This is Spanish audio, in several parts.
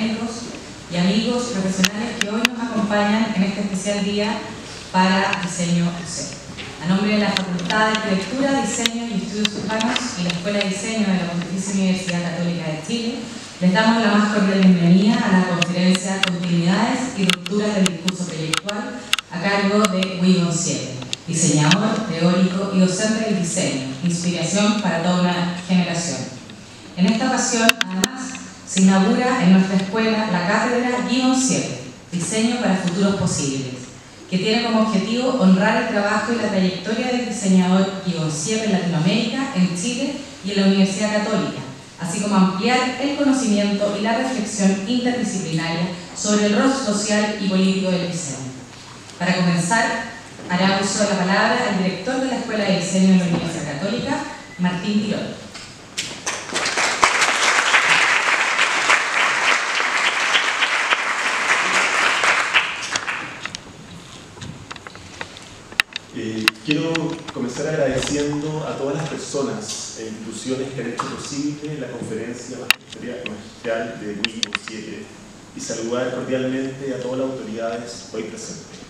y amigos profesionales que hoy nos acompañan en este especial día para Diseño UC. A nombre de la Facultad de Arquitectura, Diseño y Estudios Urbanos y la Escuela de Diseño de la Pontificia Universidad Católica de Chile, les damos la más cordial bienvenida a la conferencia Continuidades y Rupturas del Discurso Proyectual a cargo de Wigon 7, diseñador, teórico y docente del diseño, inspiración para toda una generación. En esta ocasión, además, se inaugura en nuestra escuela la cátedra Guion 7, Diseño para Futuros Posibles, que tiene como objetivo honrar el trabajo y la trayectoria del diseñador Guion 7 en Latinoamérica, en Chile y en la Universidad Católica, así como ampliar el conocimiento y la reflexión interdisciplinaria sobre el rol social y político del diseño. Para comenzar, hará uso de la palabra el director de la Escuela de Diseño de la Universidad Católica, Martín Tirol. Eh, quiero comenzar agradeciendo a todas las personas e instituciones que han hecho posible la conferencia magistral de Wiki 7 y saludar cordialmente a todas las autoridades hoy presentes.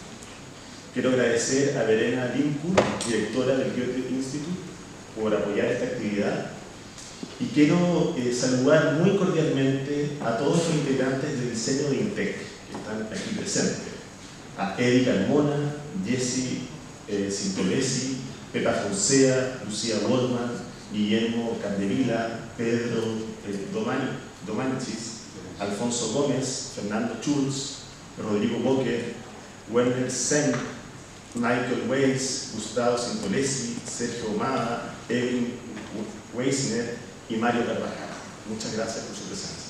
Quiero agradecer a Verena Limku, directora del Goethe Institute, por apoyar esta actividad y quiero eh, saludar muy cordialmente a todos los integrantes del diseño de INTEC que están aquí presentes, a Erika Almona, Jessie eh, Sintolesi, Pepa Fonsea, Lucía Goldman, Guillermo Candevila, Pedro eh, Domani, Domanichis, Alfonso Gómez, Fernando Schulz, Rodrigo Boque, Werner Sen, Michael Weiss, Gustavo Sintolesi, Sergio Omada, Edwin Weisner y Mario Carvajal. Muchas gracias por su presencia.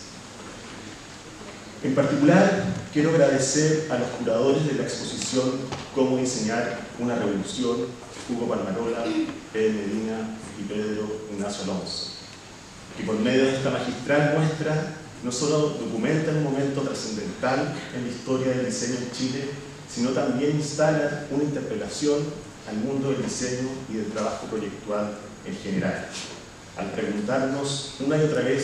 En particular, quiero agradecer a los curadores de la exposición Cómo diseñar una revolución, Hugo Palmarola, Pedro Medina y Pedro Ignacio Alonso, que por medio de esta magistral muestra no solo documentan un momento trascendental en la historia del diseño en Chile, sino también instalan una interpelación al mundo del diseño y del trabajo proyectual en general, al preguntarnos una y otra vez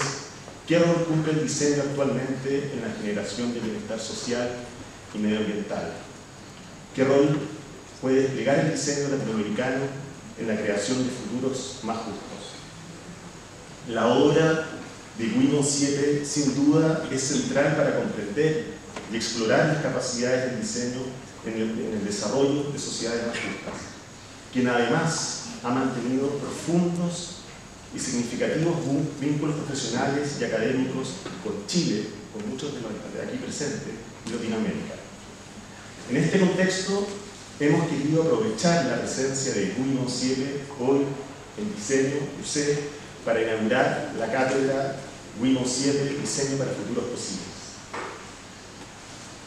qué rol cumple el diseño actualmente en la generación de bienestar social y medioambiental, qué rol puede desplegar el diseño latinoamericano en la creación de futuros más justos. La obra de Guido 7 sin duda es central para comprender y explorar las capacidades del diseño en el, en el desarrollo de sociedades más justas, quien además ha mantenido profundos y significativos vínculos profesionales y académicos con Chile, con muchos de los de aquí presentes, y Latinoamérica. En este contexto, hemos querido aprovechar la presencia de Guido 7 hoy en Diseño UC para inaugurar la cátedra Wimo 7 Diseño para Futuros Posibles.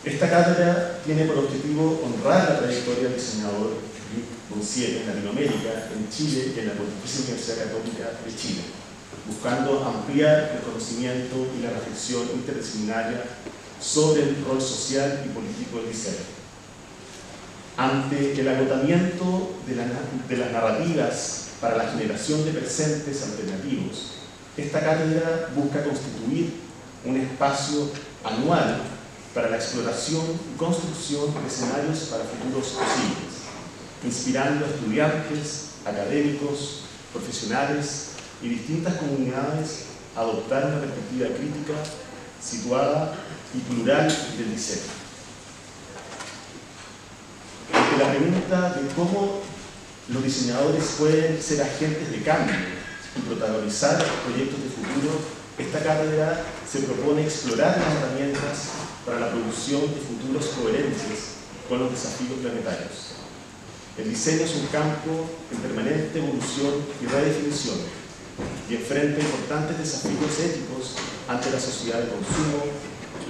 Esta cátedra tiene por objetivo honrar la trayectoria del diseñador 7 en Latinoamérica, en Chile y en la Pontificia Universidad Católica de Chile, buscando ampliar el conocimiento y la reflexión interdisciplinaria sobre el rol social y político del diseño. Ante el agotamiento de, la, de las narrativas para la generación de presentes alternativos, esta cátedra busca constituir un espacio anual para la exploración y construcción de escenarios para futuros posibles, inspirando a estudiantes, académicos, profesionales y distintas comunidades a adoptar una perspectiva crítica, situada y plural del diseño. Ante la pregunta de cómo los diseñadores pueden ser agentes de cambio y protagonizar proyectos de futuro, esta cátedra se propone explorar las herramientas para la producción de futuros coherentes con los desafíos planetarios. El diseño es un campo en permanente evolución y redefinición y enfrenta importantes desafíos éticos ante la sociedad de consumo,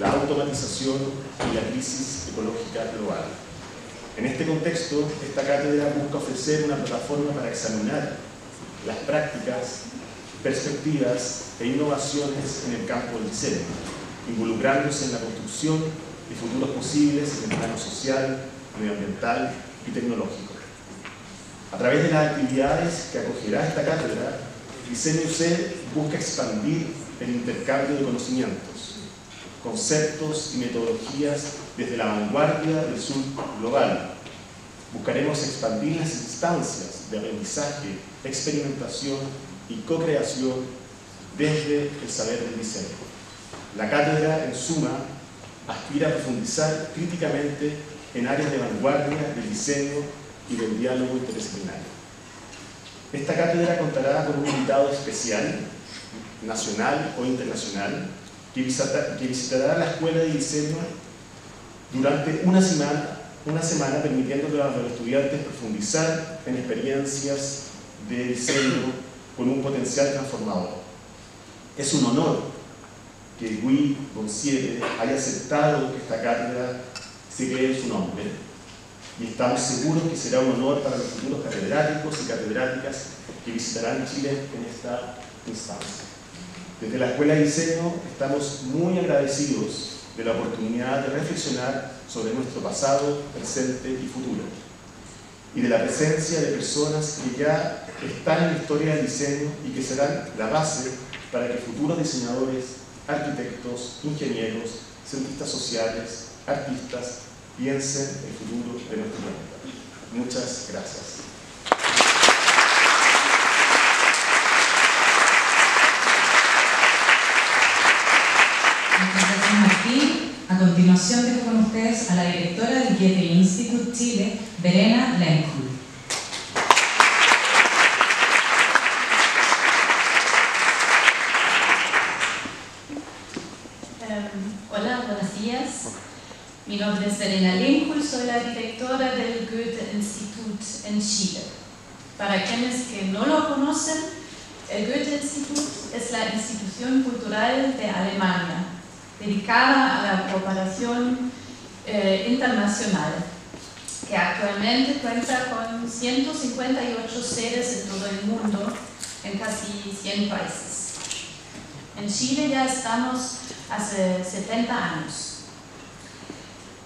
la automatización y la crisis ecológica global. En este contexto, esta cátedra busca ofrecer una plataforma para examinar las prácticas, perspectivas e innovaciones en el campo del diseño, involucrándose en la construcción de futuros posibles en el plano social, medioambiental y tecnológico. A través de las actividades que acogerá esta cátedra, Diseño C busca expandir el intercambio de conocimientos, conceptos y metodologías desde la vanguardia del sur global. Buscaremos expandir las instancias de aprendizaje, experimentación y co-creación desde el saber del diseño. La cátedra, en suma, aspira a profundizar críticamente en áreas de vanguardia del diseño y del diálogo interdisciplinario. Esta cátedra contará con un invitado especial, nacional o internacional, que, visitará la Escuela de Diseño durante una semana, una semana permitiéndole a los estudiantes profundizar en experiencias de diseño con un potencial transformador. Es un honor que Guy Bonciere haya aceptado que esta cátedra se cree en su nombre y estamos seguros que será un honor para los futuros catedráticos y catedráticas que visitarán Chile en esta instancia. Desde la Escuela de Diseño estamos muy agradecidos de la oportunidad de reflexionar sobre nuestro pasado, presente y futuro, y de la presencia de personas que ya están en la historia del diseño y que serán la base para que futuros diseñadores, arquitectos, ingenieros, cientistas sociales, artistas, piensen el futuro de nuestro planeta. Muchas gracias. Martín. A continuación dejo con ustedes a la directora del Goethe Institute Chile, Verena Lenkhul. Mi nombre es Serena Linkul, soy la directora del Goethe-Institut en Chile. Para quienes que no lo conocen, el Goethe-Institut es la institución cultural de Alemania, dedicada a la cooperación eh, internacional, que actualmente cuenta con 158 sedes en todo el mundo, en casi 100 países. En Chile ya estamos hace 70 años.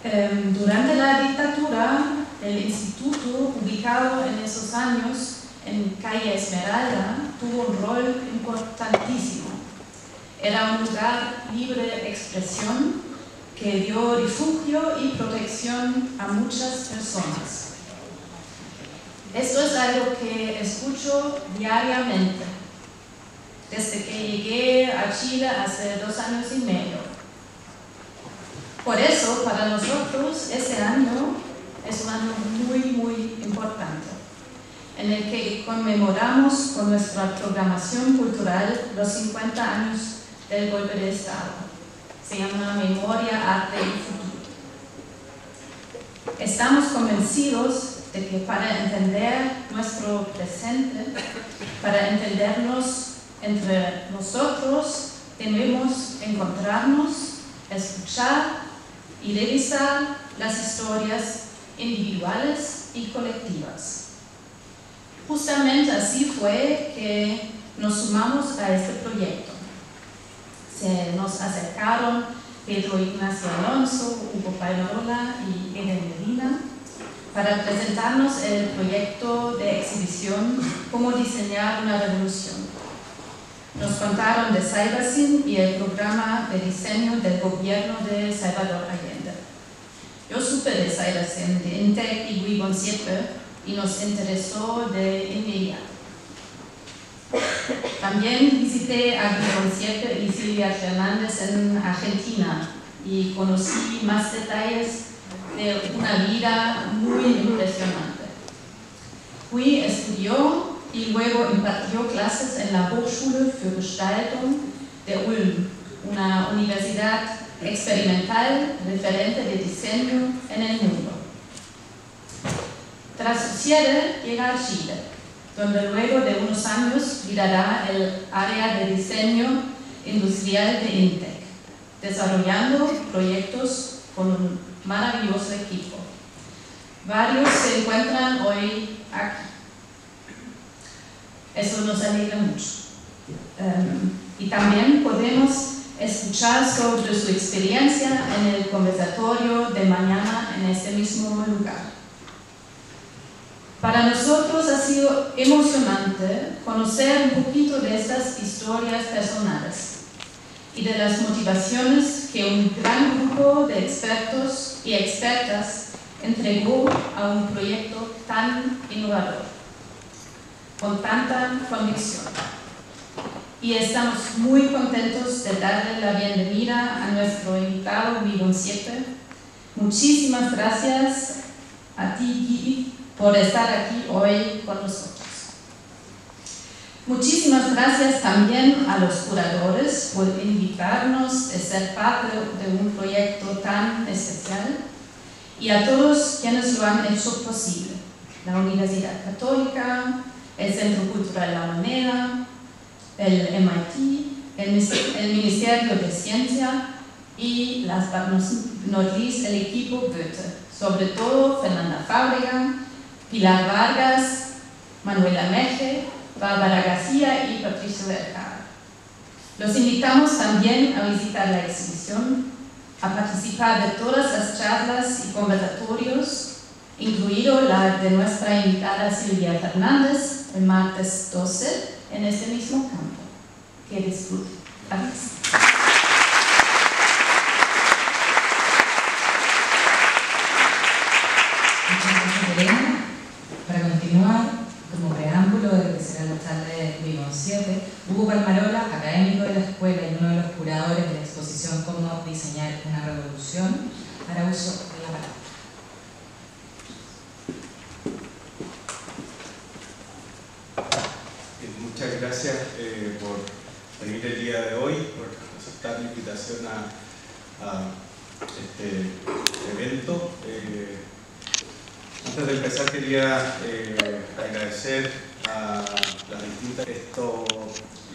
Em, durante la dictadura, el instituto, ubicado en esos años en calle Esmeralda, tuvo un rol importantísimo. Era un lugar libre de expresión que dio refugio y protección a muchas personas. Esto es algo que escucho diariamente desde que llegué a Chile hace dos años y medio. Por eso, para nosotros, ese año es un año muy, muy importante, en el que conmemoramos con nuestra programación cultural los 50 años del golpe de Estado. Se llama Memoria, Arte y Futuro. Estamos convencidos de que para entender nuestro presente, para entendernos entre nosotros, debemos encontrarnos, escuchar y revisar las historias individuales y colectivas. Justamente así fue que nos sumamos a este proyecto. Se nos acercaron Pedro Ignacio Alonso, Hugo Palmarola y Eden Medina para presentarnos el proyecto de exhibición Cómo diseñar una revolución nos contaron de Cybersyn y el programa de diseño del gobierno de Salvador Allende. Yo supe de Cybersyn, de Intec y Wibon 7 y nos interesó de inmediato. También visité a Wibon 7 y Silvia Fernández en Argentina y conocí más detalles de una vida muy impresionante. Fui estudió y luego impartió clases en la Hochschule für Gestaltung de Ulm, una universidad experimental referente de diseño en el mundo. Tras su cierre, llega a Chile, donde luego de unos años liderará el área de diseño industrial de INTEC, desarrollando proyectos con un maravilloso equipo. Varios se encuentran hoy aquí eso nos alegra mucho. Em, y también podemos escuchar sobre su experiencia en el conversatorio de mañana en este mismo lugar. Para nosotros ha sido emocionante conocer un poquito de estas historias personales y de las motivaciones que un gran grupo de expertos y expertas entregó a un proyecto tan innovador, con tanta convicción. Y estamos muy contentos de darle la bienvenida a nuestro invitado Vivo 7. Muchísimas gracias a ti, Guy, por estar aquí hoy con nosotros. Muchísimas gracias también a los curadores por invitarnos a ser parte de un proyecto tan especial y a todos quienes lo han hecho posible. La Universidad Católica, el Centro Cultural La Moneda, el MIT, el, Ministerio de Ciencia y las noticias el equipo Goethe, sobre todo Fernanda Fábrega, Pilar Vargas, Manuela Meje, Bárbara García y Patricia Vergara. Los invitamos también a visitar la exhibición, a participar de todas las charlas y conversatorios, incluido la de nuestra invitada Silvia Fernández el martes 12 en este mismo campo. Que disfruten. Gracias. 2007, Hugo Palmarola, académico de la escuela y uno de los curadores de la exposición Cómo diseñar una revolución, hará uso de la palabra. Eh, muchas gracias eh, por venir el día de hoy, por aceptar la invitación a, este evento. Eh, antes de empezar quería agradecer a las distintas, esto,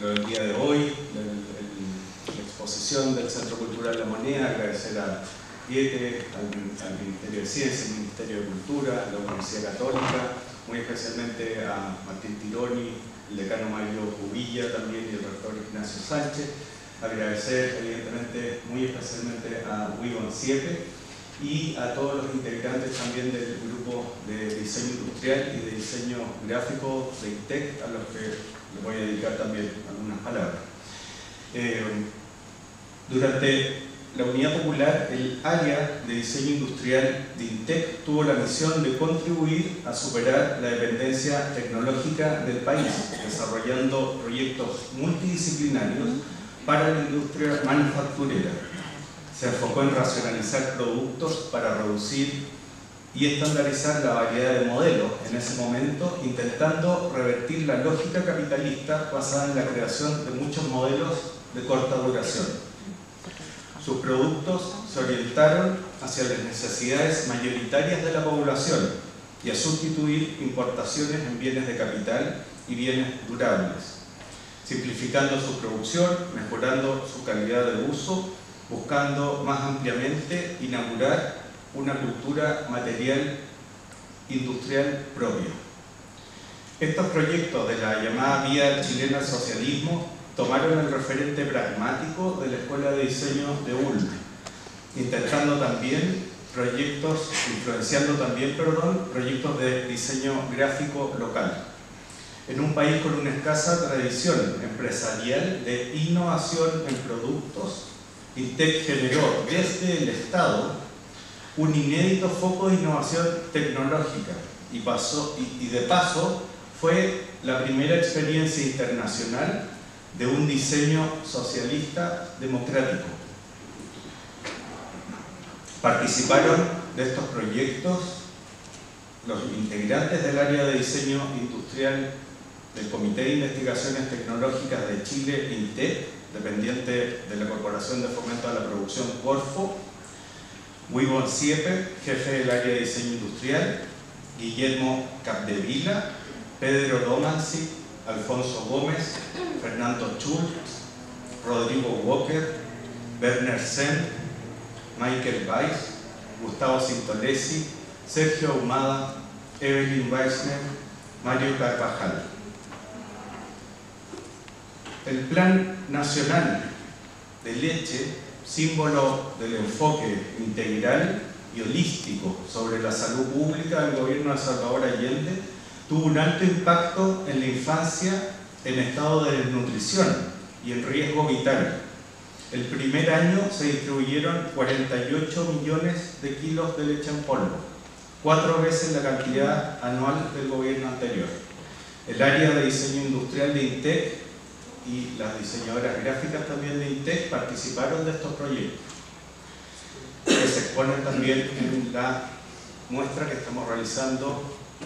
lo del día de hoy, la exposición del Centro Cultural La Moneda, agradecer a Diete, al, Ministerio de Ciencia, al Ministerio de Cultura, a la Universidad Católica, muy especialmente a Martín Tironi, el decano Mario Cubilla también y el rector Ignacio Sánchez. Agradecer evidentemente muy especialmente a Wigon Siepe, y a todos los integrantes también del grupo de diseño industrial y de diseño gráfico de INTEC, a los que les voy a dedicar también algunas palabras. Eh, durante la Unidad Popular, el área de diseño industrial de INTEC tuvo la misión de contribuir a superar la dependencia tecnológica del país, desarrollando proyectos multidisciplinarios para la industria manufacturera se enfocó en racionalizar productos para reducir y estandarizar la variedad de modelos en ese momento, intentando revertir la lógica capitalista basada en la creación de muchos modelos de corta duración. Sus productos se orientaron hacia las necesidades mayoritarias de la población y a sustituir importaciones en bienes de capital y bienes durables, simplificando su producción, mejorando su calidad de uso buscando más ampliamente inaugurar una cultura material industrial propia. Estos proyectos de la llamada Vía Chilena al Socialismo tomaron el referente pragmático de la Escuela de Diseño de Ulm, intentando también proyectos, influenciando también, perdón, proyectos de diseño gráfico local. En un país con una escasa tradición empresarial de innovación en productos INTEC generó desde el Estado un inédito foco de innovación tecnológica y, de paso fue la primera experiencia internacional de un diseño socialista democrático. Participaron de estos proyectos los integrantes del área de diseño industrial del Comité de Investigaciones Tecnológicas de Chile, INTEC, dependiente de la Corporación de Fomento a la Producción Corfo, Wibon Siepe, jefe del área de diseño industrial, Guillermo Capdevila, Pedro Domansi, Alfonso Gómez, Fernando Schultz, Rodrigo Walker, Werner Sen, Michael Weiss, Gustavo Sintolesi, Sergio Ahumada, Evelyn Weissner, Mario Carvajal el Plan Nacional de Leche, símbolo del enfoque integral y holístico sobre la salud pública del gobierno de Salvador Allende, tuvo un alto impacto en la infancia en estado de desnutrición y en riesgo vital. El primer año se distribuyeron 48 millones de kilos de leche en polvo, cuatro veces la cantidad anual del gobierno anterior. El área de diseño industrial de INTEC y las diseñadoras gráficas también de INTEC participaron de estos proyectos, que se exponen también en la muestra que estamos realizando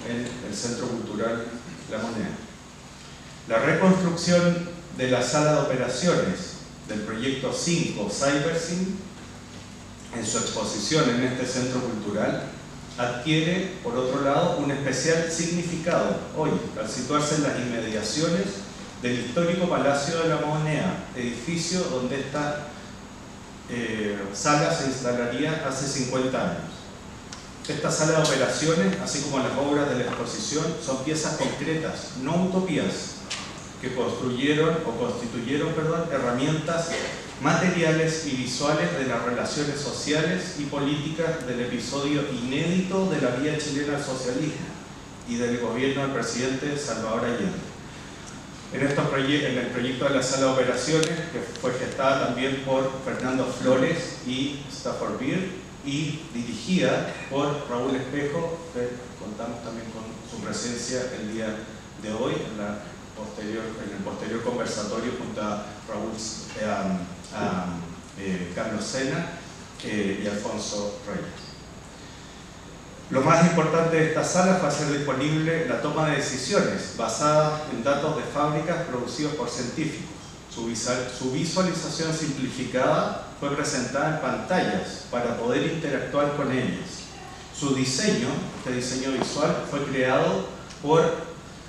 en el Centro Cultural La Moneda. La reconstrucción de la sala de operaciones del proyecto 5 CyberSyn en su exposición en este centro cultural adquiere, por otro lado, un especial significado hoy, al situarse en las inmediaciones del histórico Palacio de la Moneda, edificio donde esta eh, sala se instalaría hace 50 años. Esta sala de operaciones, así como las obras de la exposición, son piezas concretas, no utopías, que construyeron o constituyeron perdón, herramientas materiales y visuales de las relaciones sociales y políticas del episodio inédito de la vía chilena al socialismo y del gobierno del presidente Salvador Allende. En, el proyecto de la sala de operaciones, que fue gestada también por Fernando Flores y Stafford Beer, y dirigida por Raúl Espejo, que contamos también con su presencia el día de hoy en el posterior conversatorio junto a Raúl eh, a eh, Carlos Sena eh, y Alfonso Reyes. Lo más importante de esta sala fue hacer disponible la toma de decisiones basada en datos de fábricas producidos por científicos. Su, su visualización simplificada fue presentada en pantallas para poder interactuar con ellas. Su diseño, este diseño visual, fue creado por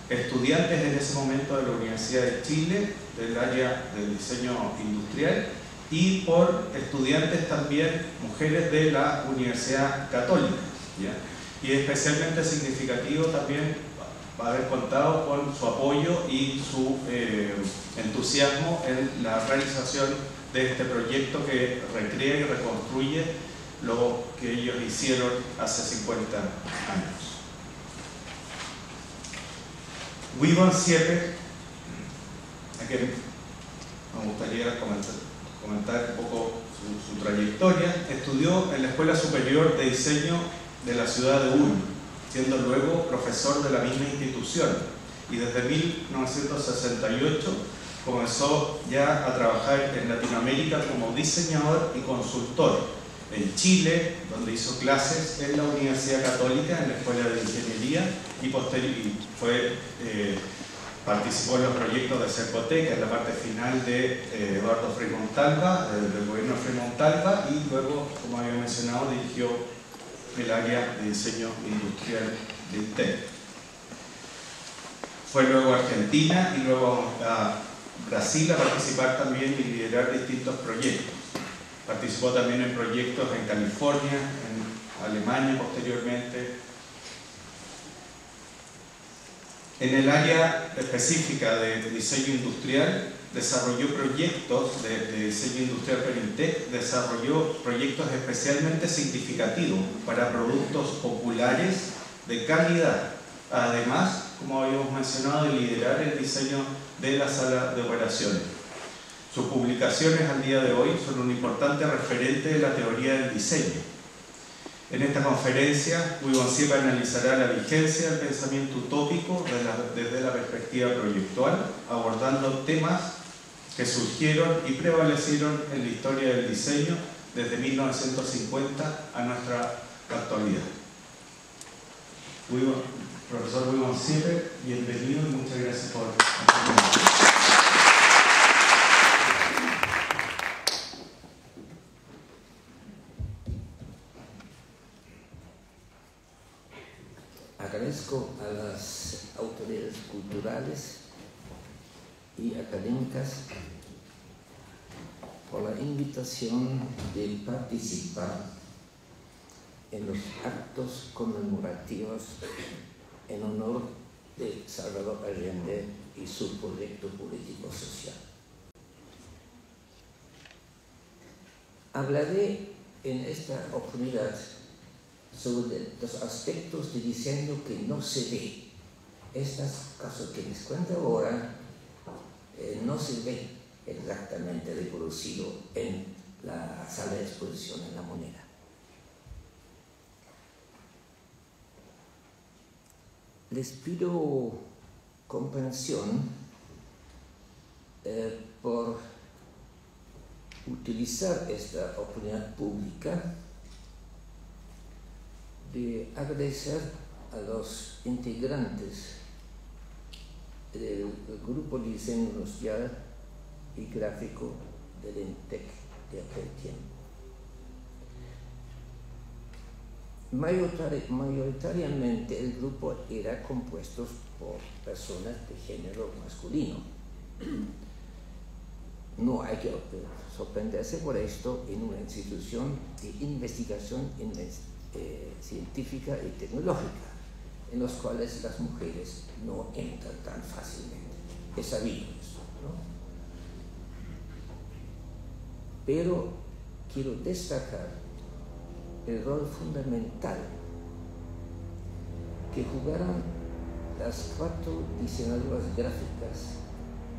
estudiantes en ese momento de la Universidad de Chile, del área del diseño industrial, y por estudiantes también, mujeres de la Universidad Católica. Y especialmente significativo también haber contado con su apoyo y su eh, entusiasmo en la realización de este proyecto que recrea y reconstruye lo que ellos hicieron hace 50 años. William Siepe, aquí me gustaría comentar, un poco su, trayectoria, estudió en la Escuela Superior de Diseño de la ciudad de Ulm, siendo luego profesor de la misma institución y desde 1968 comenzó ya a trabajar en Latinoamérica como diseñador y consultor en Chile, donde hizo clases en la Universidad Católica, en la Escuela de Ingeniería, y, posteriormente eh, participó en los proyectos de Cercoteca, en la parte final de eh, Eduardo Frei Montalva, del gobierno Frei Montalva, y luego, como había mencionado, dirigió el área de diseño industrial de INTEC. Fue luego Argentina y luego a Brasil a participar también y liderar distintos proyectos. Participó también en proyectos en California, en Alemania posteriormente. En el área específica de diseño industrial, desarrolló proyectos de, diseño industrial Perintec, desarrolló proyectos especialmente significativos para productos populares de calidad. Además, como habíamos mencionado, de liderar el diseño de la sala de operaciones. Sus publicaciones al día de hoy son un importante referente de la teoría del diseño. En esta conferencia, Siepa analizará la vigencia del pensamiento utópico desde la perspectiva proyectual, abordando temas que surgieron y prevalecieron en la historia del diseño desde 1950 a nuestra actualidad. profesor William Sieper, bienvenido y muchas gracias por agradezco a las autoridades culturales y académicas por la invitación de participar en los actos conmemorativos en honor de Salvador Allende y su proyecto político-social. Hablaré en esta oportunidad sobre los aspectos de diseño que no se ve. Estas casos que les cuento ahora eh, no se ve exactamente reproducido en la sala de exposición en la moneda. Les pido comprensión eh, por utilizar esta oportunidad pública de agradecer a los integrantes del grupo diseño industrial y gráfico del INTEC de aquel tiempo. mayoritariamente el grupo era compuesto por personas de género masculino. No hay que sorprenderse por esto en una institución de investigación eh, científica y tecnológica, en los cuales las mujeres no entran tan fácilmente. Es sabido eso, ¿no? Pero quiero destacar el rol fundamental que jugaron las cuatro diseñadoras gráficas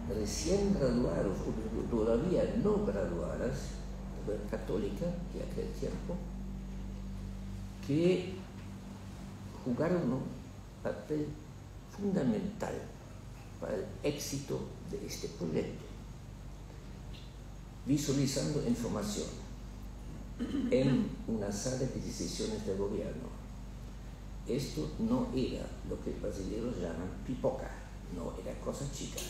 recién graduadas o todavía no graduadas católica de aquel tiempo, que jugaron papel fundamental para el éxito de este proyecto, visualizando información en una sala de decisiones del gobierno. Esto no era lo que los brasileños llaman pipoca, no era cosa chica.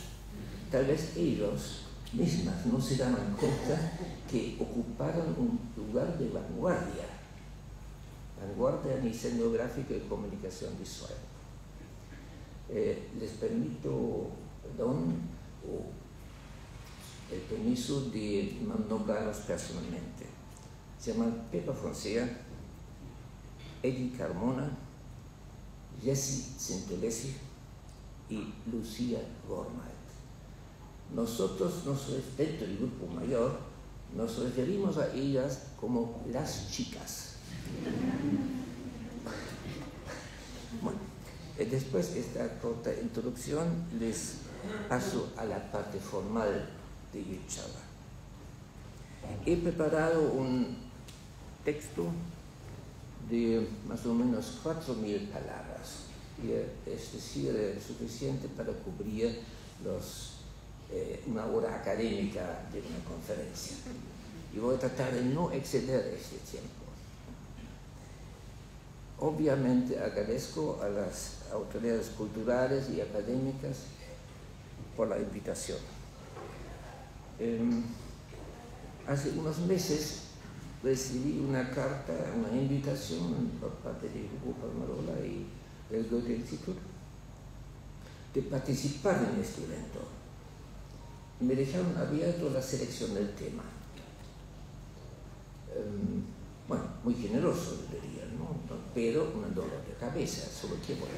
Tal vez ellos mismas no se daban cuenta que ocuparon un lugar de vanguardia, vanguardia en diseño gráfico y comunicación visual. Eh, les permito, perdón, el permiso de nombrarlos personalmente. Se llaman Pepa Fonseca, Eddie Carmona, Jessie Centolesi y Lucía Gormay. Nosotros, dentro del grupo mayor, nos referimos a ellas como las chicas. Bueno, después de esta corta introducción, les paso a la parte formal de mi charla. He preparado un texto de más o menos 4.000 palabras, es decir, suficiente para cubrir eh, una hora académica de una conferencia. Y voy a tratar de no exceder este tiempo. Obviamente agradezco a las autoridades culturales y académicas por la invitación. Em, hace unos meses recibí una carta, una invitación por parte de Hugo Palmarola y del Goethe Institut de participar en este evento me dejaron abierto la selección del tema. Em, bueno, muy generoso, Pero un dolor de cabeza, sobre qué voy a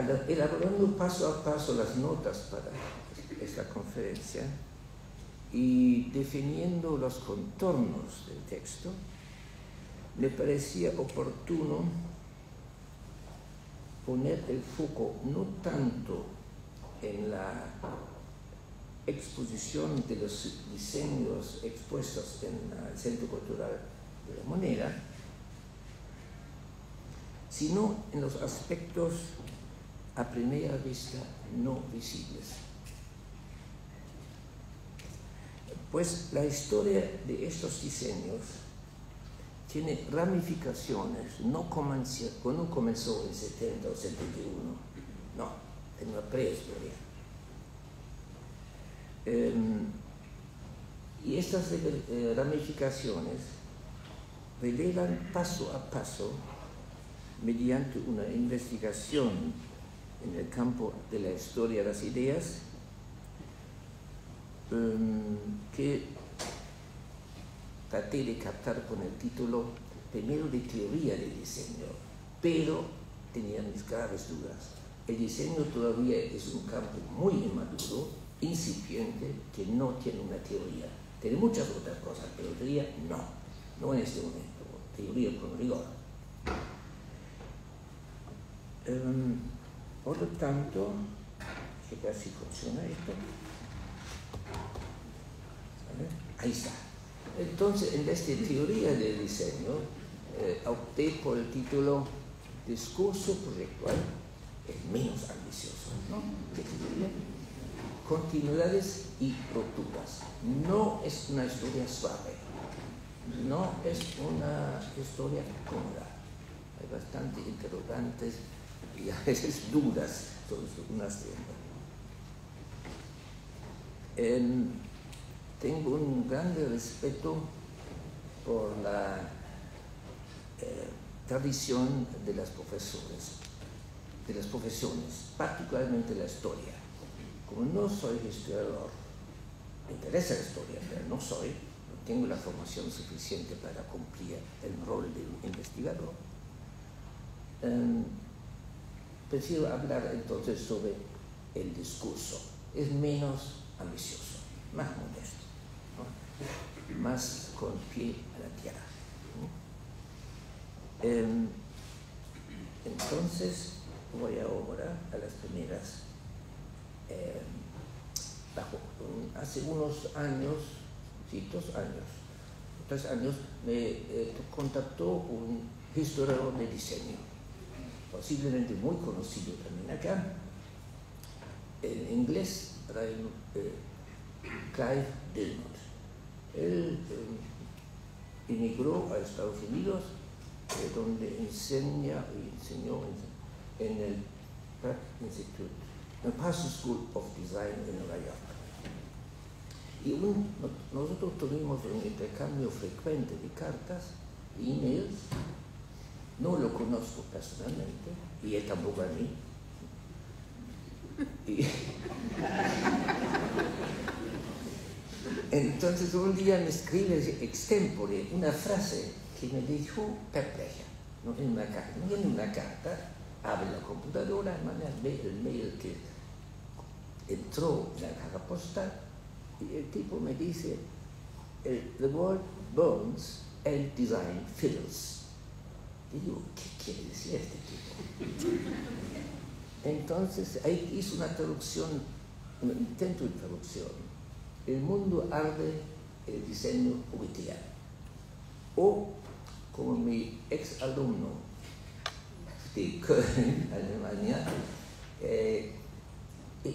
hablar. Elaborando paso a paso las notas para esta conferencia y definiendo los contornos del texto, me parecía oportuno poner el foco no tanto en la exposición de los diseños expuestos en el Centro Cultural de la Moneda, sino en los aspectos a primera vista no visibles. Pues la historia de estos diseños tiene ramificaciones, no comenzó, no comenzó en 70 o 71, no, en una prehistoria. Em, y estas eh, ramificaciones revelan paso a paso, mediante una investigación en el campo de la historia de las ideas, em, que traté de captar con el título primero de teoría del diseño, pero tenía mis graves dudas el diseño todavía es un campo muy inmaduro, incipiente, que no tiene una teoría. Tiene muchas otras cosas, pero teoría no, no en este momento, teoría con rigor. Em, por lo tanto, checar si funciona esto. Ahí está. Entonces, en esta teoría del diseño, eh, opté por el título Discurso proyectual es menos ambicioso, ¿no? Continuidades y roturas. No es una historia suave, no es una historia cómoda. Hay bastantes interrogantes y a veces dudas sobre una tiendas. tengo un grande respeto por la eh, tradición de las profesores, de las profesiones, particularmente la historia. Como no soy historiador, me interesa la historia, pero no soy, tengo la formación suficiente para cumplir el rol de investigador, em, prefiero hablar entonces sobre el discurso. Es menos ambicioso, más modesto, más con pie a la tierra. Em, entonces voy ahora a las primeras. Em, hace unos años, dos años, tres años, me eh, contactó un historiador de diseño, posiblemente muy conocido también acá, en inglés, eh, Clive Dilmont. Él em, emigró a Estados Unidos eh, donde enseña y enseñó en el Pratt Institute, en Parsons School of Design en Nueva York. Y nosotros tuvimos un intercambio frecuente de cartas, emails, no lo conozco personalmente, y él tampoco a mí. entonces un día me escribe extempore una frase que me dejó perpleja. No en una carta, no en una carta, abre la computadora, manda el mail que entró en la caja postal y el tipo me dice, the word burns, el design fills. Y digo, ¿qué quiere decir este tipo? Entonces ahí hizo una traducción, un intento de traducción. El mundo arde, el diseño juguetea. O como mi ex alumno de Köln, Alemania, eh,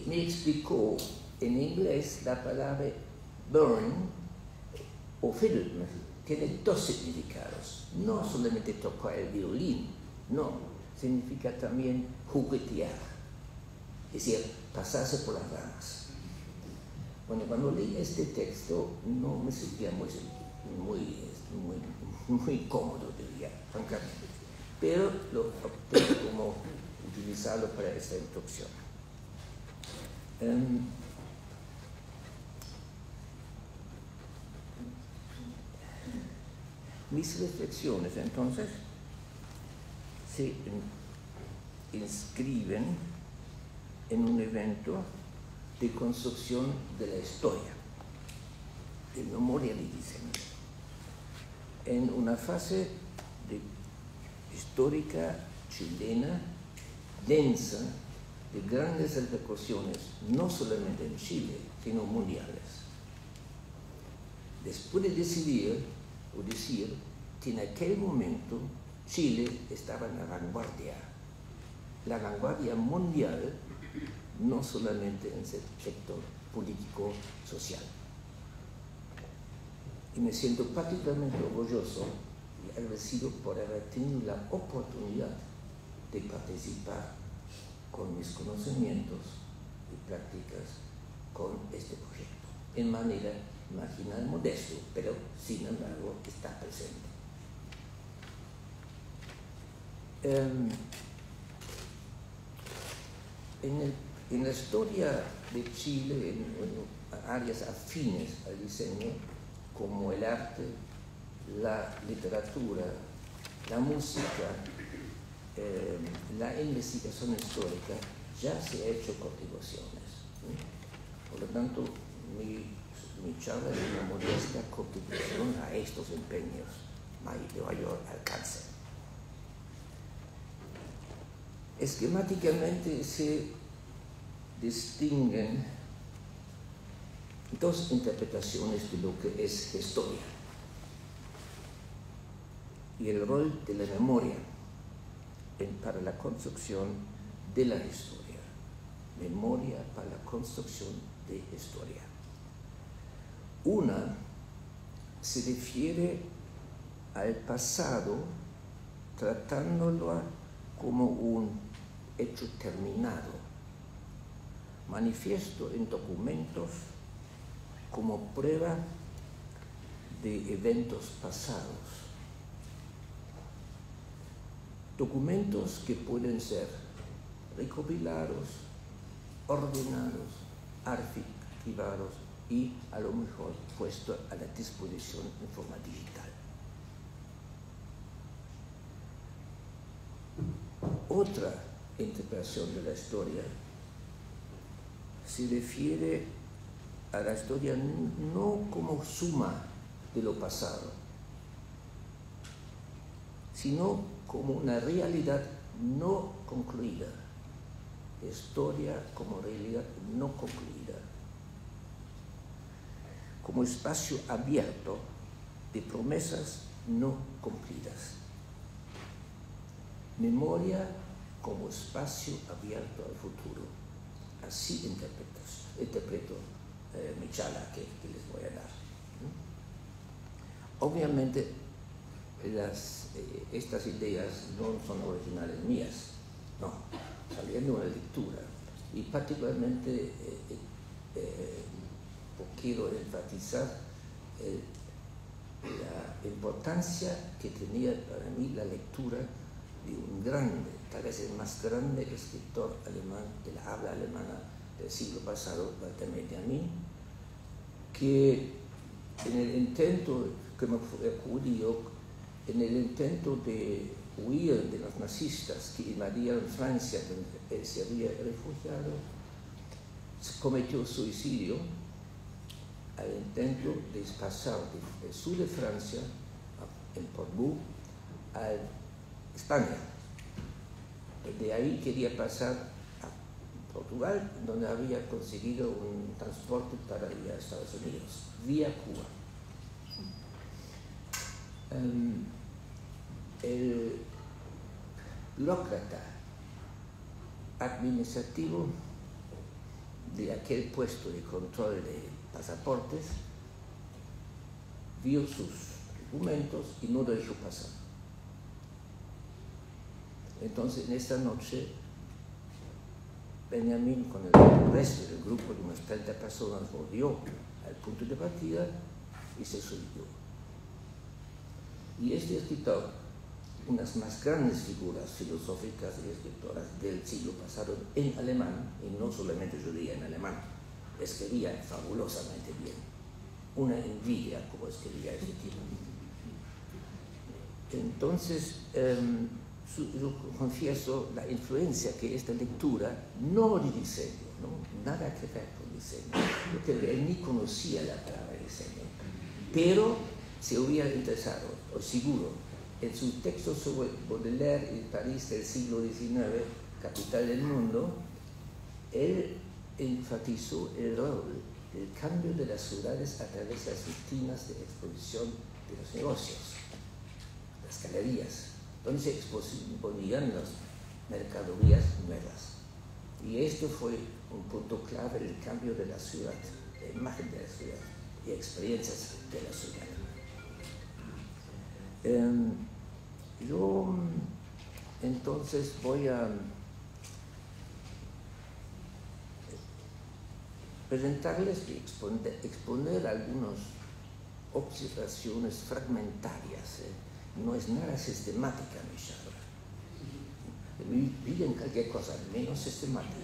me explicó en inglés la palabra burn o fiddle, tiene dos significados. No solamente tocar el violín, no, significa también juguetear, es decir, pasarse por las ramas. Bueno, cuando leí este texto no me sentía muy, muy, muy muy cómodo, diría, francamente. Pero lo opté como utilizarlo para esta instrucción. Em, mis reflexiones entonces se inscriben en un evento de construcción de la historia, de memoria de en una fase histórica chilena densa de grandes repercusiones, no solamente en Chile, sino mundiales. Después de decidir o decir que en aquel momento Chile estaba en la vanguardia, la vanguardia mundial, no solamente en el sector político-social y me siento particularmente orgulloso y agradecido por haber tenido la oportunidad de participar con mis conocimientos y prácticas con este proyecto, en manera marginal, modesto, pero sin embargo está presente. Em, en, la historia de Chile, en áreas afines al diseño, como el arte, la literatura, la música, eh, la investigación histórica, ya se ha hecho contribuciones. Por lo tanto, mi, charla es una modesta contribución a estos empeños de mayor alcance. Esquemáticamente se distinguen dos interpretaciones de lo que es historia y el rol de la memoria para la construcción de la historia. Memoria para la construcción de historia. Una se refiere al pasado tratándolo como un hecho terminado, manifiesto en documentos como prueba de eventos pasados. Documentos que pueden ser recopilados, ordenados, archivados y a lo mejor puesto a la disposición en forma digital. Otra interpretación de la historia se refiere a la historia no como suma de lo pasado, sino como una realidad no concluida, historia como realidad no concluida, como espacio abierto de promesas no cumplidas. Memoria como espacio abierto al futuro. Así interpreto, interpreto eh, mi charla que, les voy a dar. Obviamente, las, eh, estas ideas no son originales mías, no, salían de una lectura. Y particularmente eh, quiero enfatizar la importancia que tenía para mí la lectura de un grande, tal vez el más grande escritor alemán de la habla alemana del siglo pasado, Walter Benjamin, que en el intento, que me judío, en el intento de huir de los nazistas que invadieron Francia, donde él se había refugiado, cometió suicidio al intento de pasar del sur de Francia, en Portbou, a España. De ahí quería pasar a Portugal, donde había conseguido un transporte para ir a Estados Unidos, vía Cuba. Em, el burócrata administrativo de aquel puesto de control de pasaportes, vio sus documentos y no dejó pasar. Entonces, en esta noche, Benjamin, con el resto del grupo de unas 30 personas, volvió al punto de partida y se subió. Y este escritor, unas más grandes figuras filosóficas y escritoras del siglo pasado en alemán, y no solamente judía en alemán, escribía fabulosamente bien. Una envidia como escribía ese tipo. Entonces, em, yo confieso la influencia que esta lectura, no de diseño, nada que ver con diseño, porque él ni conocía la palabra diseño, pero se hubiera interesado, o seguro, en su texto sobre Baudelaire y París del siglo XIX, capital del mundo, él enfatizó el rol del cambio de las ciudades a través de las rutinas de exposición de los negocios, las galerías, donde se exponían las mercaderías nuevas. Y esto fue un punto clave del cambio de la ciudad, la imagen de la ciudad y experiencias de la ciudad. Em, yo entonces voy a presentarles y exponer, algunas observaciones fragmentarias. ¿eh? No es nada sistemática mi charla. Piden cualquier cosa menos sistemática.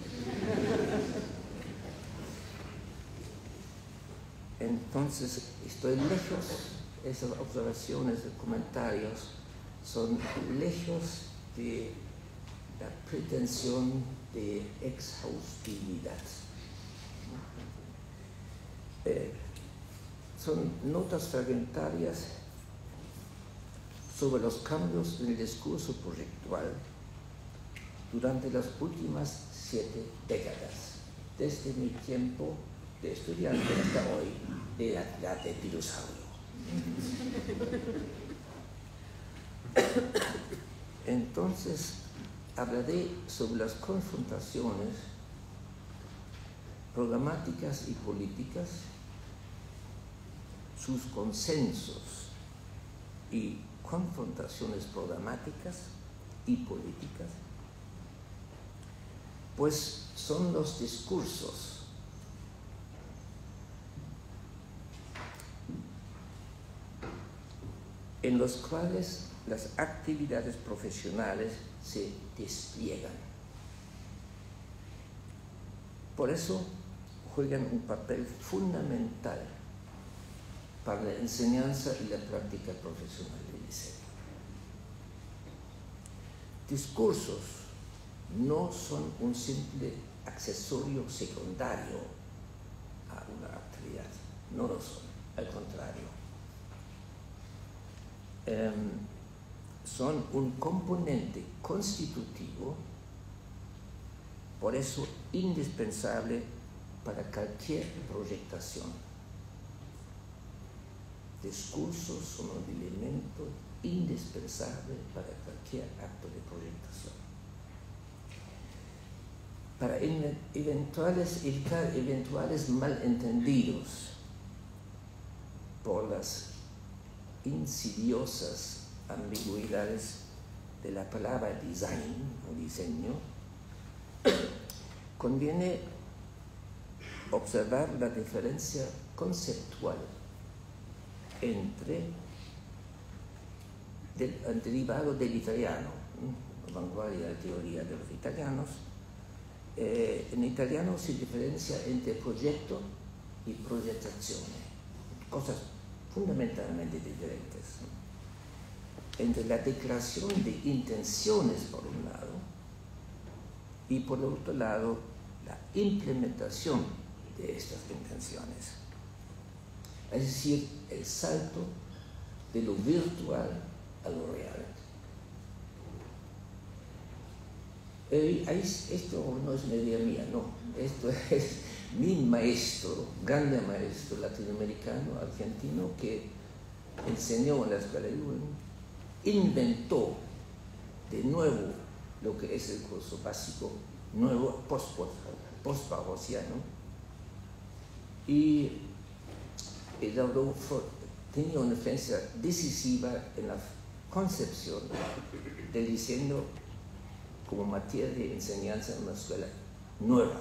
Entonces, estoy lejos, esas observaciones comentarios son lejos de la pretensión de exhaustividad. Eh, son notas fragmentarias sobre los cambios en el discurso proyectual durante las últimas siete décadas. desde mi tiempo de estudiante hasta hoy de la, la de dinosaurio. Entonces, hablaré sobre las confrontaciones programáticas y políticas, sus consensos y confrontaciones programáticas y políticas, pues son los discursos en los cuales las actividades profesionales se despliegan. Por eso juegan un papel fundamental para la enseñanza y la práctica profesional del diseño. Discursos no son un simple accesorio secundario a una actividad, no lo son, al contrario. Em, son un componente constitutivo, por eso indispensable para cualquier proyectación. Discursos son un elemento indispensable para cualquier acto de proyectación. Para eventuales, evitar eventuales malentendidos por las insidiosas ambigüedades de la palabra design o diseño, conviene observar la diferencia conceptual entre el derivado del italiano, vanguardia de la teoría de los italianos. Eh, en italiano se diferencia entre proyecto y proyectazione, cosas fundamentalmente diferentes entre la declaración de intenciones por un lado y por otro lado la implementación de estas intenciones. Es decir, el salto de lo virtual a lo real. esto no es media mía, no. Esto es mi maestro, grande maestro latinoamericano, argentino, que enseñó en la escuela de inventó de nuevo lo que es el curso básico nuevo post-barrosiano y el autor tenía una influencia decisiva en la concepción del diseño como materia de enseñanza en una escuela nueva,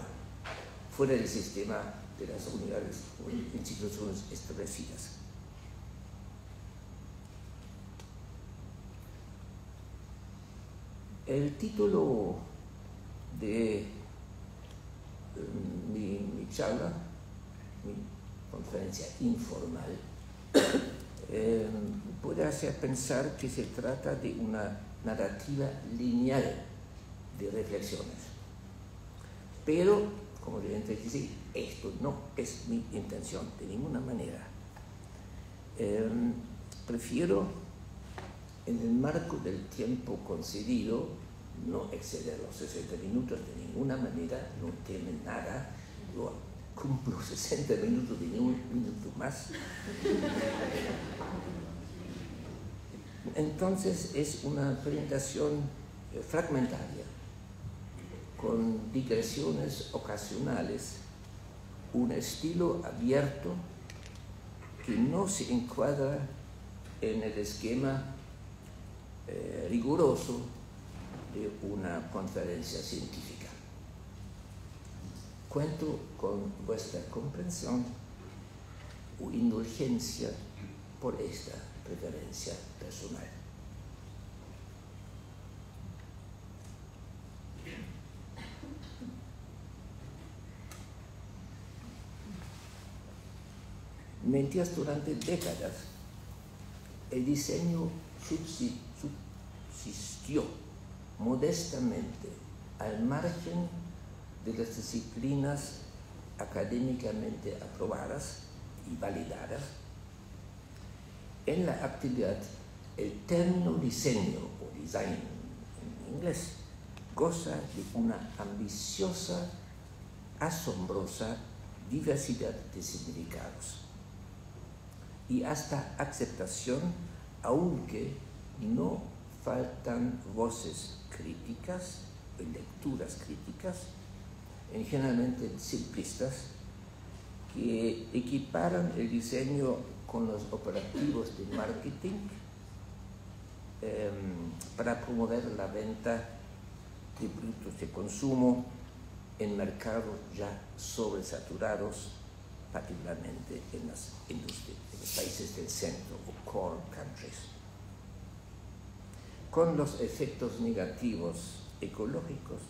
fuera del sistema de las unidades o instituciones establecidas. El título de eh, mi, charla, mi conferencia informal, eh, puede hacer pensar que se trata de una narrativa lineal de reflexiones. Pero, como evidentemente dice, esto no es mi intención de ninguna manera. Eh, prefiero en el marco del tiempo concedido, no exceder los 60 minutos de ninguna manera, no temen nada, yo cumplo 60 minutos de un minuto más. Entonces es una presentación eh, fragmentaria, con digresiones ocasionales, un estilo abierto que no se encuadra en el esquema eh, riguroso de una conferencia científica. Cuento con vuestra comprensión o indulgencia por esta preferencia personal. Mientras durante décadas el diseño subsistió modestamente al margen de las disciplinas académicamente aprobadas y validadas, en la actividad el término diseño o design en inglés goza de una ambiciosa asombrosa diversidad de significados y hasta aceptación, aunque no faltan voces críticas, lecturas críticas, generalmente simplistas, que equiparan el diseño con los operativos de marketing em, para promover la venta de productos de consumo en mercados ya sobresaturados, particularmente en, las en los países del centro o core countries. Con los efectos negativos ecológicos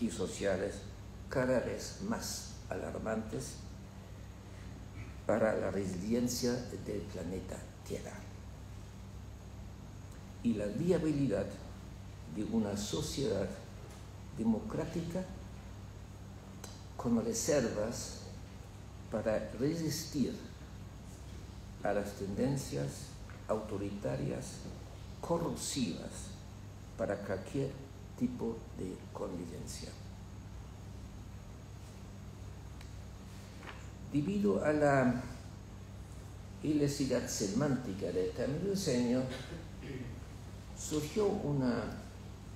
y sociales cada vez más alarmantes para la resiliencia del planeta Tierra y la viabilidad de una sociedad democrática con reservas para resistir a las tendencias autoritarias corrosivas para cualquier tipo de convivencia. Debido a la ilesidad semántica del diseño, surgió una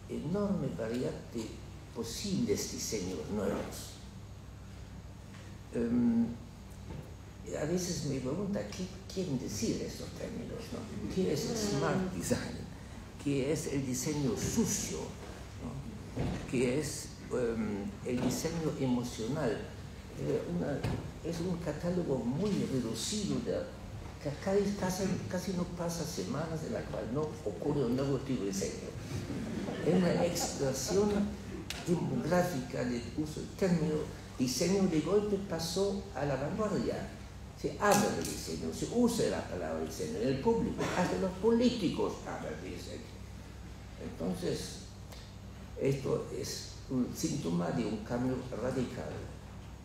enorme variedad de posibles diseños nuevos. Em, a veces me pregunta qué quieren decir estos términos, ¿Qué es el smart design? ¿Qué es el diseño sucio? ¿Qué es em, el diseño emocional? Eh, es un catálogo muy reducido que casi, casi no pasa semanas en la cual no ocurre un nuevo tipo de diseño. Es una expresión demográfica del uso del término diseño de golpe pasó a la vanguardia. Se habla de diseño, se usa la palabra diseño en el público, hasta los políticos hablan de diseño. Entonces, esto es un síntoma de un cambio radical.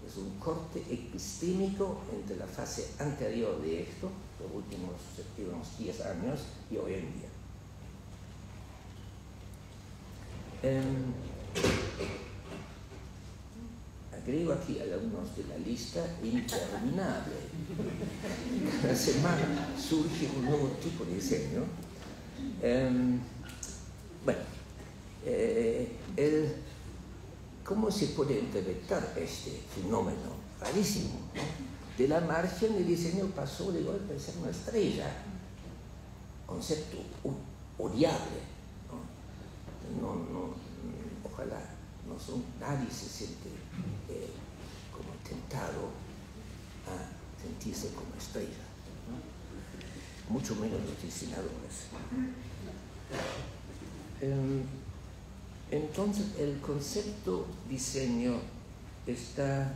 Es un corte epistémico entre la fase anterior de esto, los últimos, últimos 10 años, y hoy en día. Em, agrego aquí algunos de la lista interminable. Cada semana surge un nuevo tipo de diseño. Em, bueno, eh, ¿cómo se puede interpretar este fenómeno rarísimo? De la margen el diseño pasó de golpe a ser una estrella, concepto odiable. ¿no? No, ojalá no nadie se siente eh, como tentado a sentirse como estrella, mucho menos los diseñadores. Em, entonces el concepto diseño está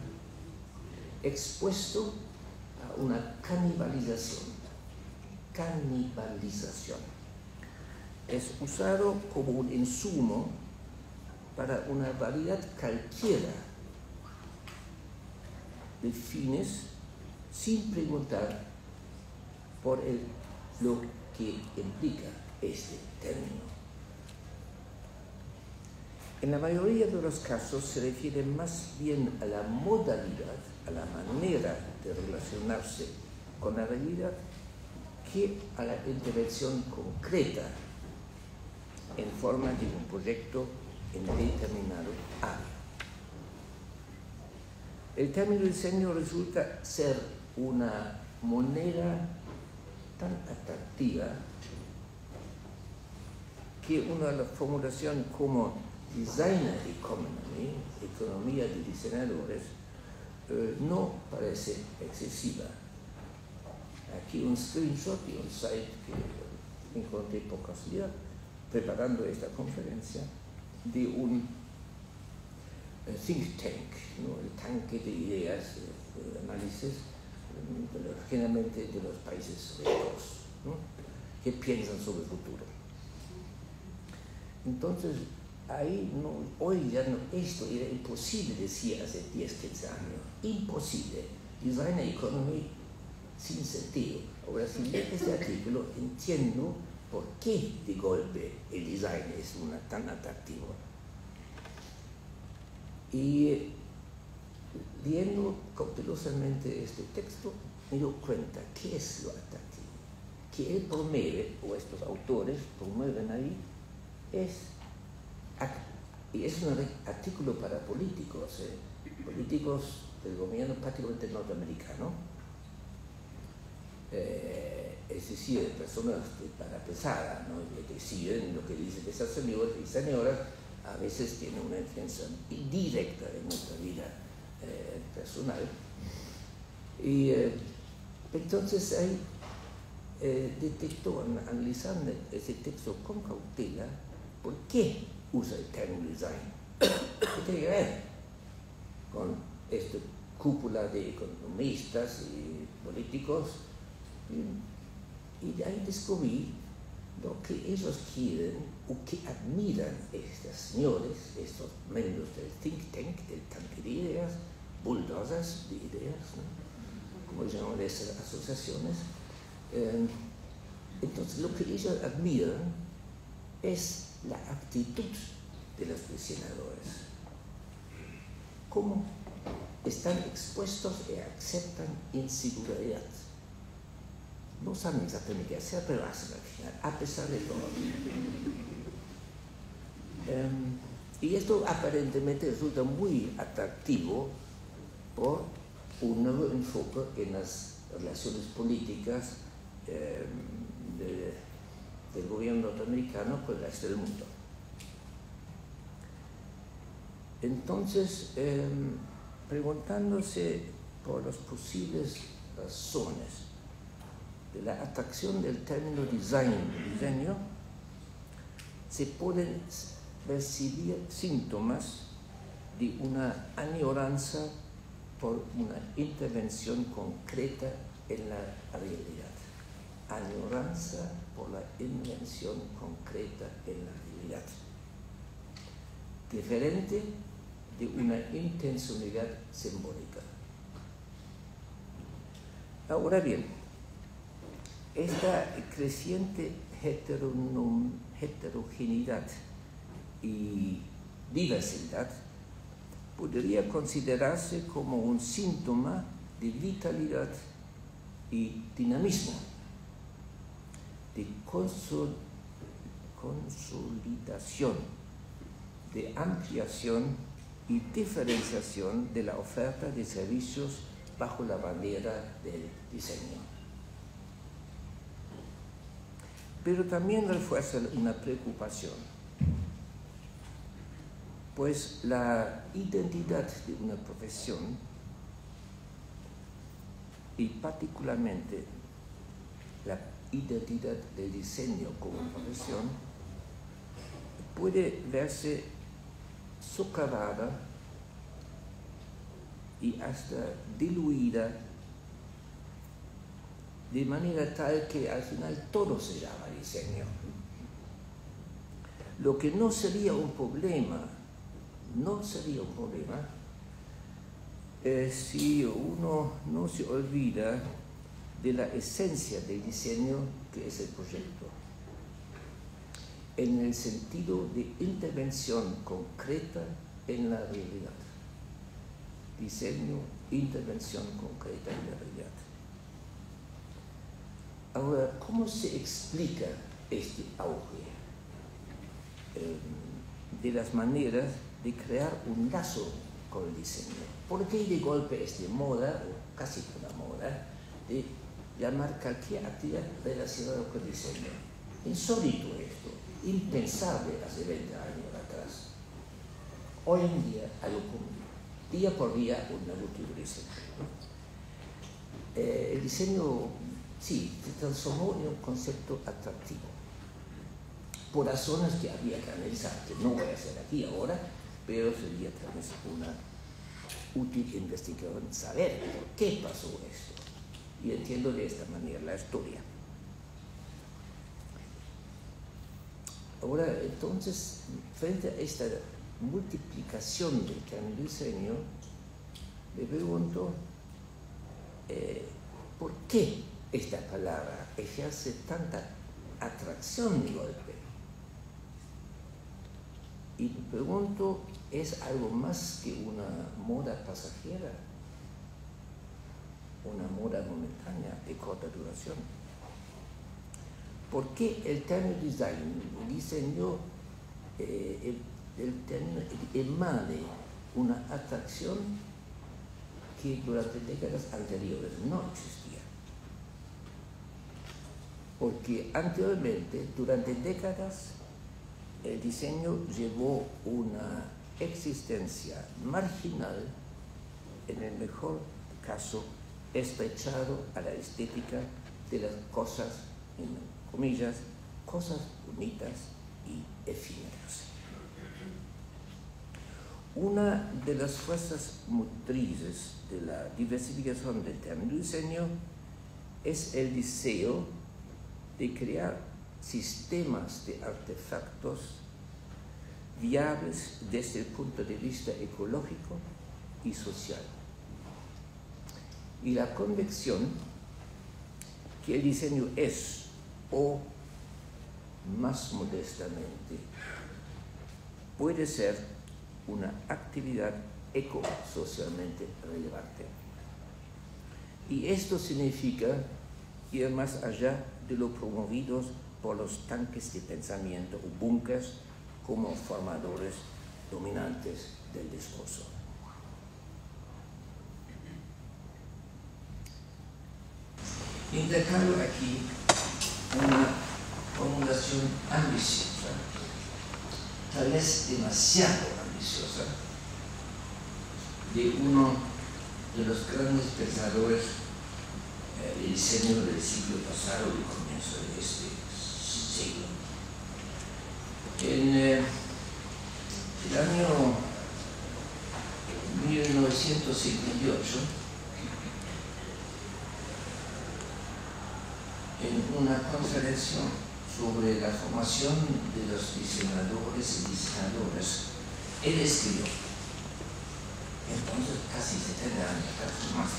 expuesto a una canibalización. Canibalización. Es usado como un insumo para una variedad cualquiera de fines sin preguntar por lo que implica este término. En la mayoría de los casos se refiere más bien a la modalidad, a la manera de relacionarse con la realidad que a la intervención concreta en forma de un proyecto en determinado área. El término diseño resulta ser una moneda tan atractiva que una formulación como designer economy, economía de diseñadores, eh, no parece excesiva. Aquí un screenshot de un site que encontré por casualidad preparando esta conferencia de un eh, think tank, el tanque de ideas, de análisis, generalmente de los países ricos, que piensan sobre el futuro. Entonces, ahí no, hoy ya no, esto era imposible decir hace 10, 15 años, imposible. Design Economy sin sentido. Ahora, si leo este artículo, entiendo por qué de golpe el design es una, tan atractivo. Y leyendo cautelosamente este texto, me doy cuenta que es lo atractivo, que él promueve, o estos autores promueven ahí, es, y es un artículo para políticos, ¿eh? políticos del gobierno prácticamente norteamericano, eh, es decir, personas para pesada, ¿no? que deciden lo que dicen esas señoras y señoras, a veces tienen una influencia indirecta en nuestra vida eh, personal. Y eh, entonces ahí detectó, analizando ese texto con cautela, por qué usa el término design. ¿Qué tiene que ver con esta cúpula de economistas y políticos? Y, y ahí descubrí lo que ellos quieren o que admiran estos señores, estos miembros del think tank, del tanque de ideas, bulldozers de ideas, como llaman esas asociaciones. Eh, entonces, lo que ellos admiran es la actitud de los diseñadores. Cómo están expuestos y aceptan inseguridad no saben exactamente qué hacer, pero hacen al final, a pesar de todo. Em, y esto aparentemente resulta muy atractivo por un nuevo enfoque en las relaciones políticas em, del gobierno norteamericano con el resto del mundo. Entonces, em, preguntándose por las posibles razones de la atracción del término design, diseño, se pueden percibir síntomas de una añoranza por una intervención concreta en la realidad. Añoranza por la intervención concreta en la realidad. Diferente de una intencionalidad simbólica. Ahora bien, esta creciente heterogeneidad y diversidad podría considerarse como un síntoma de vitalidad y dinamismo, de consolidación, de ampliación y diferenciación de la oferta de servicios bajo la bandera del diseño. pero también refuerza una preocupación, pues la identidad de una profesión y particularmente la identidad del diseño como profesión puede verse socavada y hasta diluida de manera tal que al final todo se llama diseño. Lo que no sería un problema, no sería un problema si uno no se olvida de la esencia del diseño que es el proyecto, en el sentido de intervención concreta en la realidad. Diseño, intervención concreta en la realidad. Ahora, ¿cómo se explica este auge? Em, de las maneras de crear un lazo con el diseño. ¿Por qué de golpe es de moda, o casi una moda, de llamar cualquier actividad relacionada con el diseño? Insólito esto, impensable hace 20 años atrás. Hoy en día, algo común. Día por día, una diseño. Eh, el diseño sí, se transformó en un concepto atractivo. Por razones que había que analizar, que no voy a hacer aquí ahora, pero sería una útil investigación saber por qué pasó esto. Y entiendo de esta manera la historia. Ahora, entonces, frente a esta multiplicación del cambio diseño, me pregunto, eh, ¿por qué esta palabra ejerce tanta atracción de golpe. Y me pregunto, ¿es algo más que una moda pasajera? Una moda momentánea de corta duración. ¿Por qué el término design, diseño, eh, el, el emane una atracción que durante décadas anteriores no existía? Porque anteriormente, durante décadas, el diseño llevó una existencia marginal, en el mejor caso, estrechado a la estética de las cosas, en comillas, cosas bonitas y efímeras. Una de las fuerzas motrices de la diversificación del término diseño es el deseo de crear sistemas de artefactos viables desde el punto de vista ecológico y social. Y la convicción que el diseño es, o más modestamente, puede ser una actividad ecosocialmente relevante. Y esto significa ir más allá de lo promovidos por los tanques de pensamiento o bunkers como formadores dominantes del discurso. Intercalo aquí una formulación ambiciosa, tal vez demasiado ambiciosa, de uno de los grandes pensadores eh, del diseño del siglo pasado y comienzo de este siglo. En eh, el año 1958, en una conferencia sobre la formación de los diseñadores y diseñadoras, él escribió, entonces casi 70 años, casi más,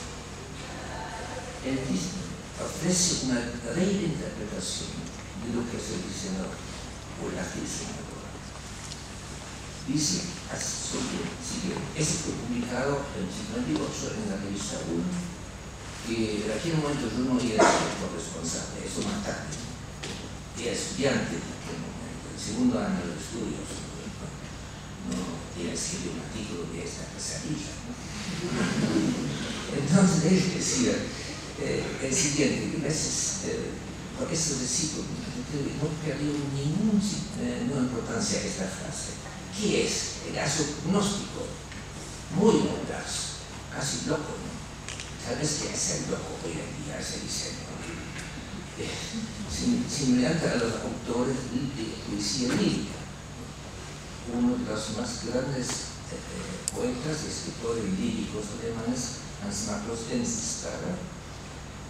él dice, ofrece una reinterpretación de lo que es el diseñador o la diseñadora. Dice, siguiente, este fue publicado en 58 en la revista 1, que en aquel momento yo no era el responsable, eso más tarde, era estudiante en aquel momento, el segundo año de estudios, no era escribir un artículo de esta pesadilla. Entonces él decía, eh, el siguiente, que a veces eh, por eso decimos, no perdió ningún, eh, ninguna importancia esta frase, que es el agnóstico muy audaz, casi loco, ¿no? Tal vez que es el loco hoy en día, ese diseño. Eh, similar a los autores de poesía lírica. Uno de los más grandes eh, poetas y escritores líricos alemanes, Hans Magnus Enzensberger,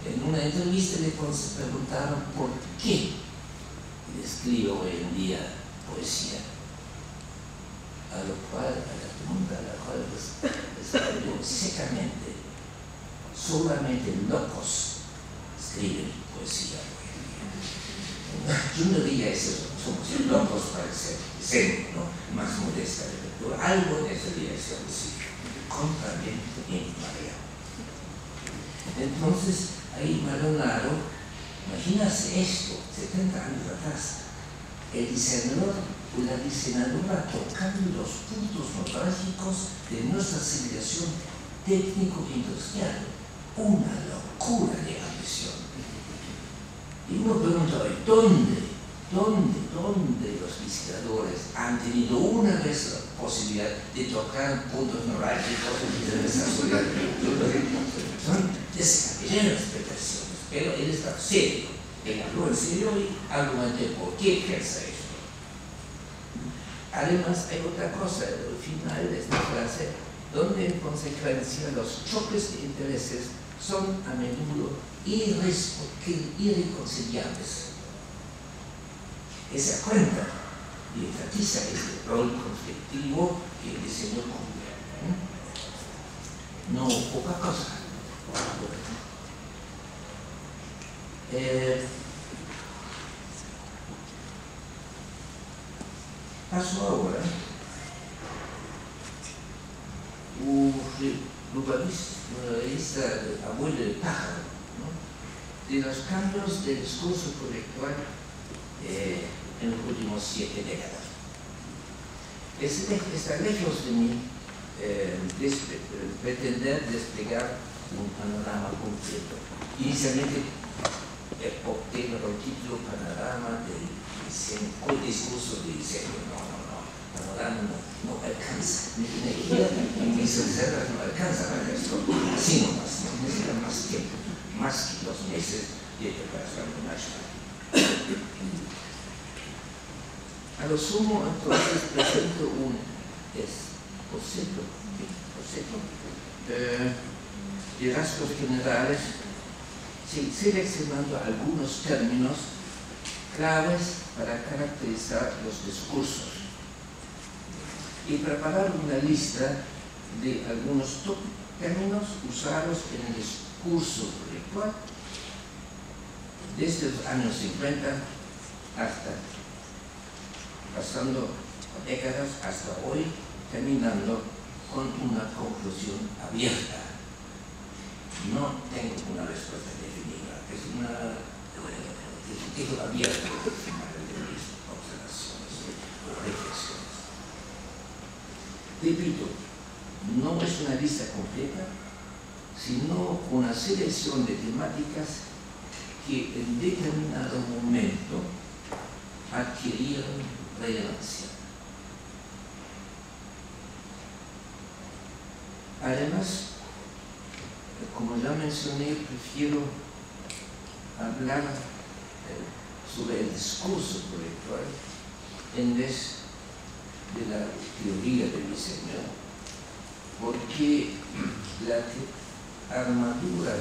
en una entrevista le preguntaron por qué escribe hoy en día poesía. A lo cual, a la pregunta a la cual respondió secamente, solamente locos escriben poesía. Yo no diría eso, somos locos para ser ¿no? más modesta de lectura, algo en esa dirección sí, completamente invariable. Entonces, ahí Maldonado, imagínate esto, 70 años atrás, el diseñador la diseñadora tocando los puntos neurálgicos de nuestra civilización técnico-industrial. Una locura de ambición. Y uno pregunta hoy, ¿dónde, dónde, dónde los diseñadores han tenido una vez la posibilidad de tocar puntos neurálgicos de sociedad? Son descabelladas expectaciones, pero él está serio. Él habló en serio y argumentó por qué piensa esto. Además, hay otra cosa, al final de esta frase, donde en consecuencia los choques de intereses son a menudo irreconciliables. Esa cuenta y enfatiza el rol conflictivo que el diseño cumple. ¿eh? No poca cosa. Eh, paso ahora. Uh, sí pluralista, abuelo de pájaro, de los cambios del discurso colectual eh, en los últimos siete décadas. está lejos de mí eh, pretender desplegar un panorama completo. Inicialmente eh, opté el título Panorama del discurso de diseño. No, no, alcanza. Mi energía y mis reservas no alcanzan para esto. Así nomás. Necesita más tiempo, más que dos meses de preparación nacional. A lo sumo, entonces, presento un boceto eh, de rasgos generales, seleccionando algunos términos claves para caracterizar los discursos y preparar una lista de algunos términos usados en el discurso intelectual desde los años 50 hasta, pasando décadas hasta hoy, terminando con una conclusión abierta. No tengo una respuesta definida, es una es de mis observaciones o reflexiones. Repito, no es una lista completa, sino una selección de temáticas que en determinado momento adquirieron relevancia. Además, como ya mencioné, prefiero hablar eh, sobre el discurso proyectual en vez de la teoría del diseño, porque la armadura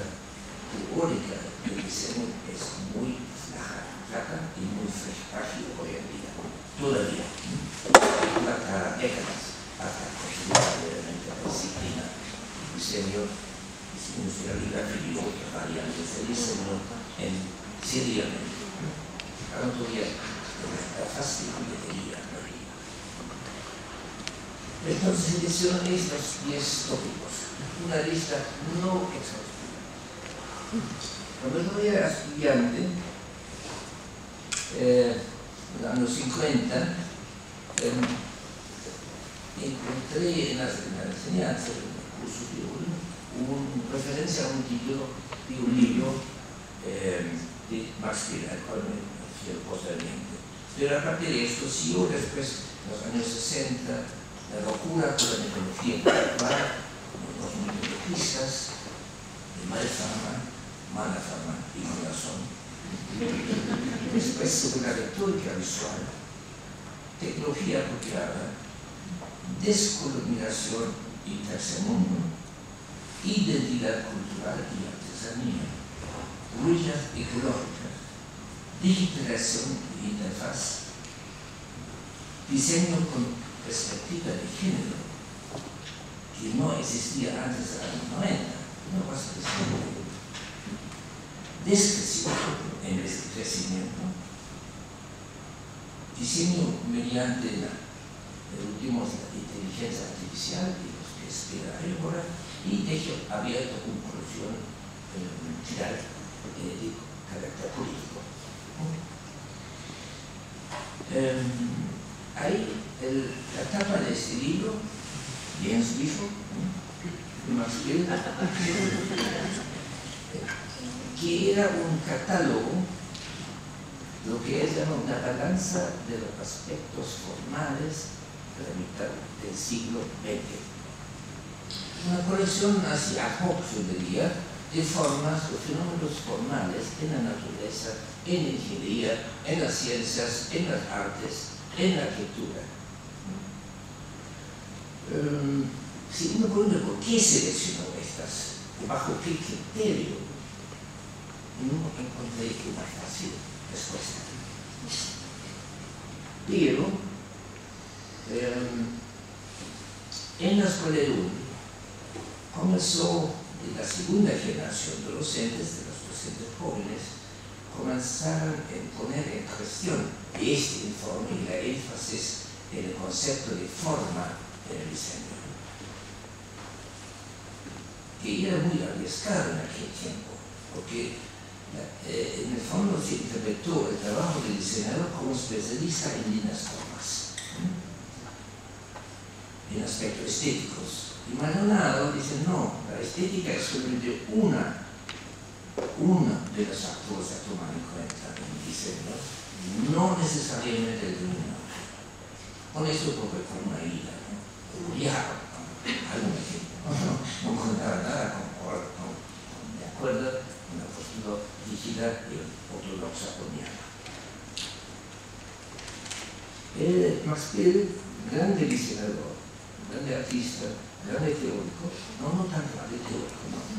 teórica del diseño es muy flaca, y muy frágil hoy en día, todavía. Cada décadas hasta realmente la disciplina el diseño, industrialidad y otras variantes del diseño en seriamente. Ahora todavía la fácil juguetería entonces seleccioné estos 10 tópicos, una lista no exhaustiva cuando yo era estudiante, eh, en los años 50, em, encontré en la, enseñanza, en el curso de un, referencia a un título de un libro em, de Max al cual me refiero posteriormente. Pero aparte de esto, siguió después, en los años 60, la locura con la metodología intelectual, los metodologistas, de fama, mala fama y con razón. Después sobre la retórica visual, tecnología apropiada, descolonización y tercer mundo, identidad cultural y artesanía, huellas ecológicas, digitalización y interfaz, diseño con perspectiva de género, que no existía antes de los 90, no pasa de descrecimiento en este crecimiento, diseño mediante la, el último la inteligencia artificial y los que espera ahora y dejo abierto una producción general eh, de carácter político. Eh, ahí el, la tapa de este libro, bien, que era un catálogo, lo que es una balanza de los aspectos formales de la mitad del siglo XX. Una colección hacia hoc, yo diría, de formas o fenómenos formales en la naturaleza, en ingeniería, en las ciencias, en las artes, en la arquitectura. Um, si uno pregunta por qué seleccionó estas, bajo qué criterio no encontré una fácil respuesta. Pero em, en la escuela de comenzó de la segunda generación de docentes, de los docentes jóvenes, comenzaron a poner en cuestión este informe y la énfasis en el concepto de forma en el diseño. que era muy arriesgado en aquel tiempo, porque eh, en el fondo se interpretó el trabajo del diseñador como especialista en líneas formas, en aspectos estéticos. Y Maldonado dice, no, la estética es solamente una, una de los factores a tomar en cuenta en el diseño, no necesariamente el dominante. Con eso porque con una ira, ¿no? odiaba alguna gente, no, no, no contaba nada con, con, con, de acuerdo con la postura rígida y ortodoxa poniana. Eh, Max Bill, grande diseñador, grande artista, grande teórico, no, no tanto grande teórico, no, era,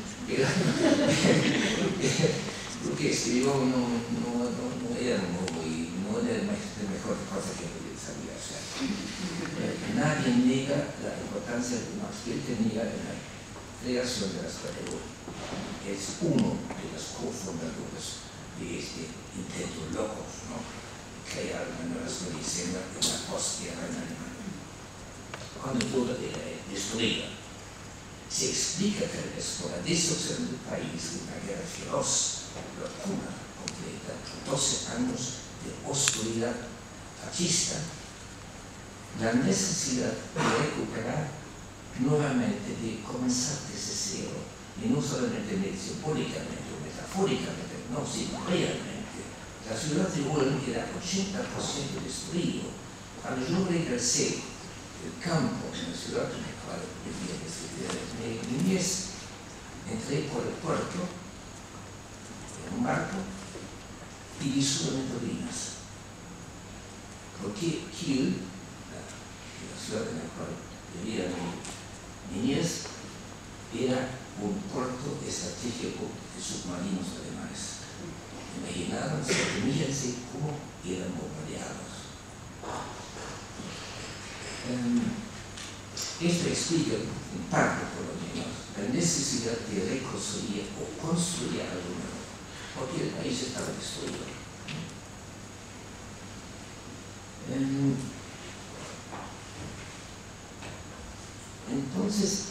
porque escribió no, no, no, era muy, no era la mejor cosa que sabía hacer. Eh, nadie niega la importancia que tenía en la creación de las categorías. Es uno de los cofundadores de este intento locos, ¿no? crear una nueva medicina en la postguerra en Alemania. Cuando toda era destruida, se explica por la destrucción del país, una guerra feroz, locura completa, 12 años de oscuridad fascista, la necesidad de recuperar nuevamente, de comenzar desde cero, y no solamente simbólicamente o metafóricamente, no, sino realmente. La ciudad de Ulm era 80% destruido. Cuando yo regresé del campo, en la ciudad en la cual vivía desde mi niñez, entré por el puerto en un barco y vi solamente. Porque Kiel, la, la ciudad en la cual vivía mi niñez, era un puerto estratégico de submarinos alemanes imaginaron, imagínense cómo eran bombardeados. Um, esto explica, en parte por lo menos, la necesidad de reconstruir o construir algo nuevo, porque el país estaba destruido. Um, entonces,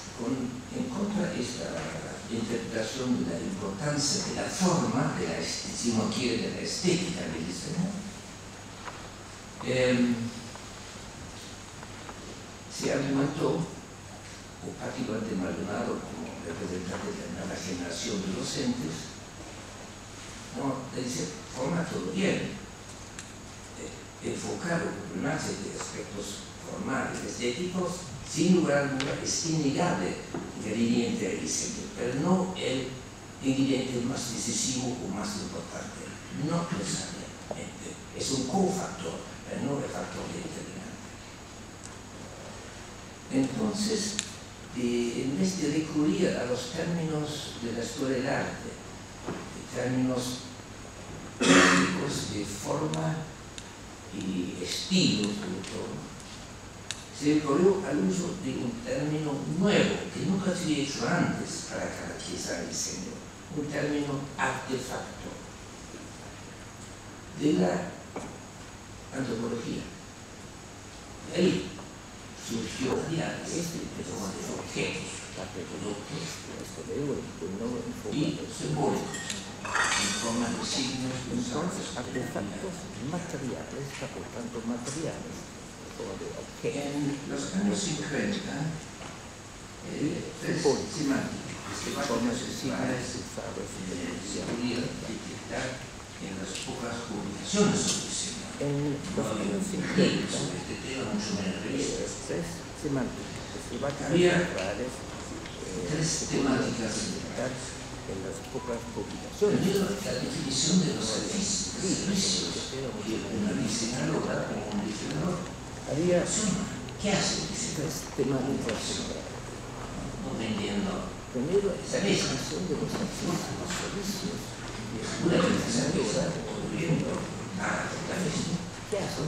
en contra de esta interpretación de la importancia de la forma, de la, si uno quiere, de la estética del diseño, eh, se argumentó, o particularmente Maldonado como representante de la generación de docentes, no, le dice, forma todo bien, eh, enfocar o problemarse de aspectos formales, estéticos, sin lugar a duda es innegable ingrediente del diseño, pero no el ingrediente más decisivo o más importante. No necesariamente. Es un cofactor, pero no el factor determinante. Entonces, de, en vez de recurrir a los términos de la historia del arte, términos de forma y estilo, se recurrió al uso de un término nuevo que nunca se había hecho antes para caracterizar el diseño, un término artefacto de la antropología. Ahí surgió este de objetos, productos y simbólicos en forma de signos. Entonces, artefactos materiales, por tanto materiales en los años 50, eh, tres que formas principales se podían detectar en las pocas publicaciones diseño. En los años un 50, libro sobre tema, mucho menos revistas. tres semánticas se van a en las pocas publicaciones. La definición de los servicios, una o un Había tres temáticas vendiendo Primero, la definición de los servicios. una nada la misma. ¿Qué hace?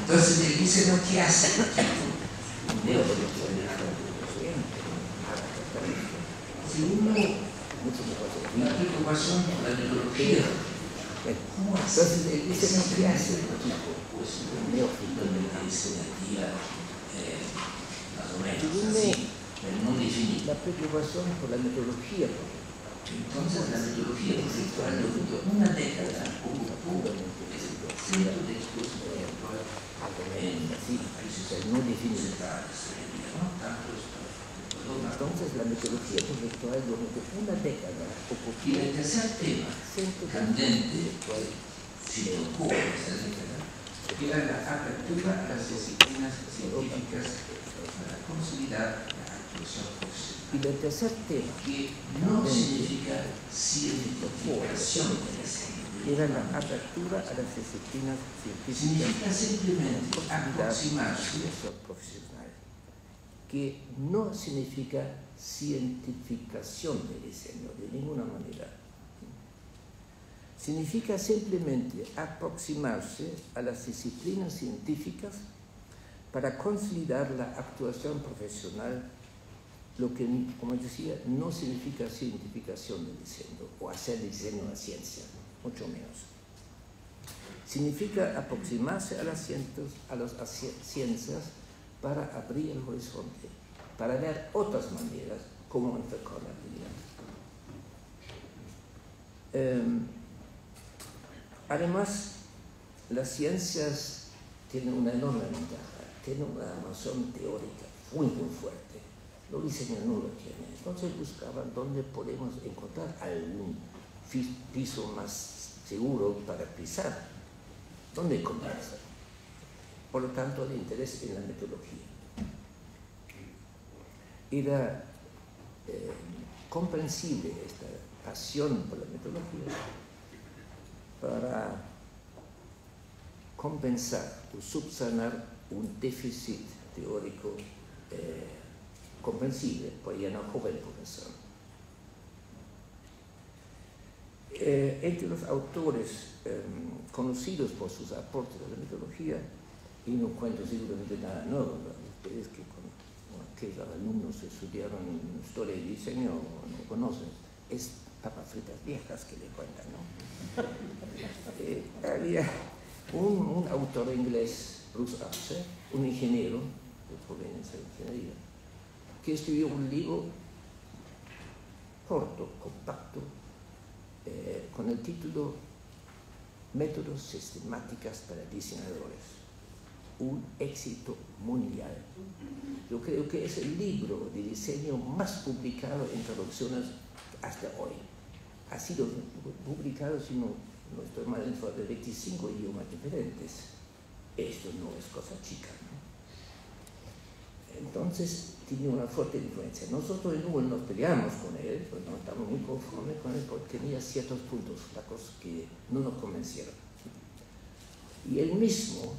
Entonces el diseño ¿qué hace? Si uno la preocupación por la tecnología, ¿cómo hace? Entonces, el diseño ¿qué hace? Pues un neófito de la diseñaría eh, más o menos así, pero no definido. La preocupación por la metodología. Entonces la metodología conceptual durante una década centro de ¿no? tanto Entonces la metodología conceptual durante una década ocupó Y el tercer tema de candente intelectual si tocó esa década era la apertura a las disciplinas científicas para consolidar la actuación profesional. Y el tercer tema que no significa cientificación de la ciencia. era la apertura a las disciplinas científicas Significa simplemente aproximarse profesional, que no significa cientificación del diseño de ninguna manera. Significa simplemente aproximarse a las disciplinas científicas para consolidar la actuación profesional, lo que, como decía, no significa cientificación del diseño o hacer diseño a ciencia, mucho menos. Significa aproximarse a las, ciencias, para abrir el horizonte, para ver otras maneras como la vida. Um, además, las ciencias tienen una enorme ventaja, tienen una razón teórica muy, muy fuerte. No lo tienen. Entonces buscaban dónde podemos encontrar algún piso más seguro para pisar, dónde comenzar. Por lo tanto, el interés en la metodología. Era eh, comprensible esta pasión por la metodología para compensar o subsanar un déficit teórico eh, comprensible por ya no joven profesor. Eh, entre los autores eh, conocidos por sus aportes a la metodología, y no cuento seguramente nada nuevo, ustedes que con aquellos alumnos estudiaron historia y diseño no conocen, es papas fritas viejas que le cuentan, ¿no? Eh, había un, un, autor inglés, Bruce Arce, un ingeniero, de proveniencia de ingeniería, que escribió un libro corto, compacto, eh, con el título Métodos sistemáticas para diseñadores. Un éxito mundial. Yo creo que es el libro de diseño más publicado en traducciones hasta hoy. Ha sido publicado, si no, no estoy mal de 25 idiomas diferentes. Esto no es cosa chica. Entonces tiene una fuerte influencia. Nosotros en Google nos peleamos con él, pues no estamos muy conformes con él porque tenía ciertos puntos flacos que no nos convencieron. Y él mismo,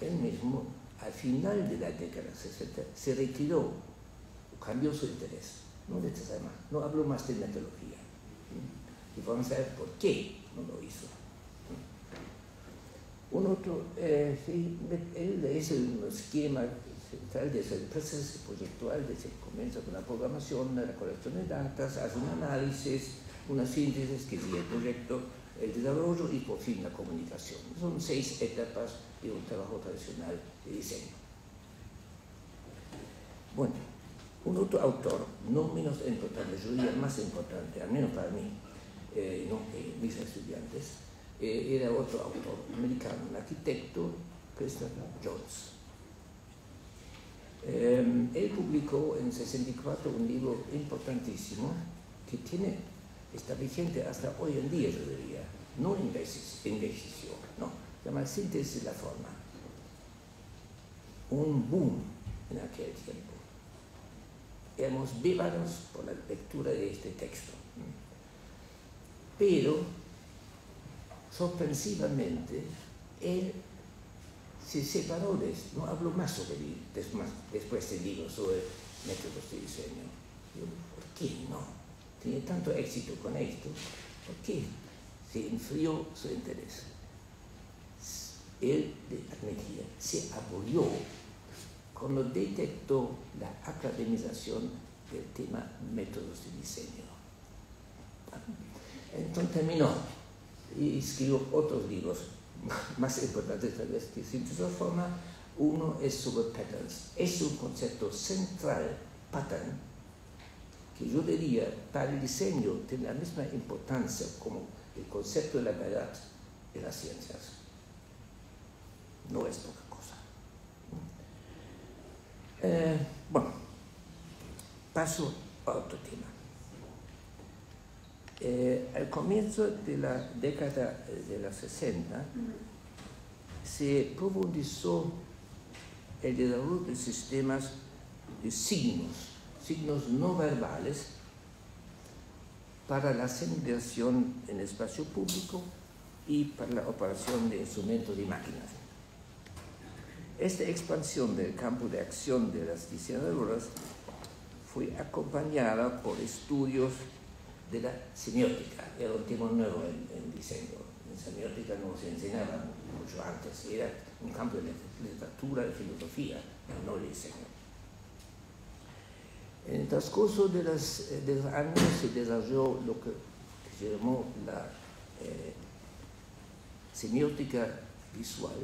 él mismo, al final de la década 60, se retiró, cambió su interés. No más, no habló más de metodología. Y vamos a ver por qué no lo hizo. Un otro, eh, él es un esquema central desde el proceso proyectual, desde el comienzo con la programación, la colección de datos, hace un análisis, una síntesis que sigue el proyecto, el desarrollo y por fin la comunicación. Son seis etapas de un trabajo tradicional de diseño. Bueno, un otro autor, no menos importante, yo diría más importante, al menos para mí, eh, no, eh, mis estudiantes, eh, era otro autor americano, un arquitecto, Christopher Jones. Él publicó en 64 un libro importantísimo que tiene, está vigente hasta hoy en día, yo diría, no envejeció, no, se llama Síntesis de la Forma. Un boom en aquel tiempo. Éramos vívaros por la lectura de este texto. Pero, sorpresivamente, él se separó de esto, no habló más sobre después, después del libro sobre métodos de diseño. Yo, ¿por qué no? Tiene tanto éxito con esto, ¿por qué se enfrió su interés? Él admitía, se abolió cuando detectó la academización del tema métodos de diseño. Entonces terminó y escribió otros libros más importantes tal vez que Síntesis Forma, Uno es sobre patterns. Es un concepto central, pattern, que yo diría para el diseño tiene la misma importancia como el concepto de la verdad en las ciencias. No es poca cosa. Eh, bueno, paso a otro tema. Eh, al comienzo de la década de los 60 se profundizó el desarrollo de sistemas de signos, signos no verbales, para la señalización en espacio público y para la operación de instrumentos y máquinas. Esta expansión del campo de acción de las diseñadoras fue acompañada por estudios de la semiótica, era un tema nuevo en, en diseño. En semiótica no se enseñaba mucho antes, era un campo de literatura, de filosofía, no de diseño. En el transcurso de los, de los años se desarrolló lo que se llamó la eh, semiótica visual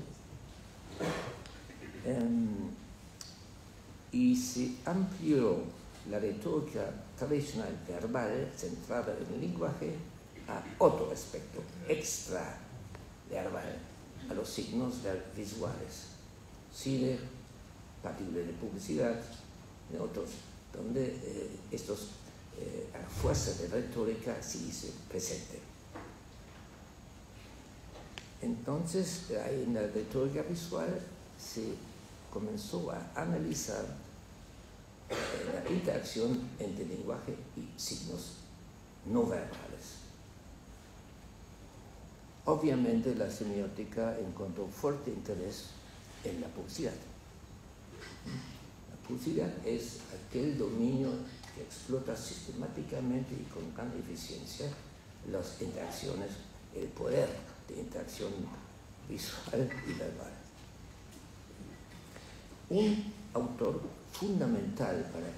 um, y se amplió la retórica tradicional verbal centrada en el lenguaje a otro aspecto extra verbal, a los signos visuales, cine, partículas de publicidad, y otros donde eh, estos eh, a fuerza de retórica se presenten. Entonces, ahí en la retórica visual se comenzó a analizar la interacción entre lenguaje y signos no verbales. Obviamente la semiótica encontró fuerte interés en la publicidad. La publicidad es aquel dominio que explota sistemáticamente y con gran eficiencia las interacciones, el poder de interacción visual y verbal. Un autor fundamental para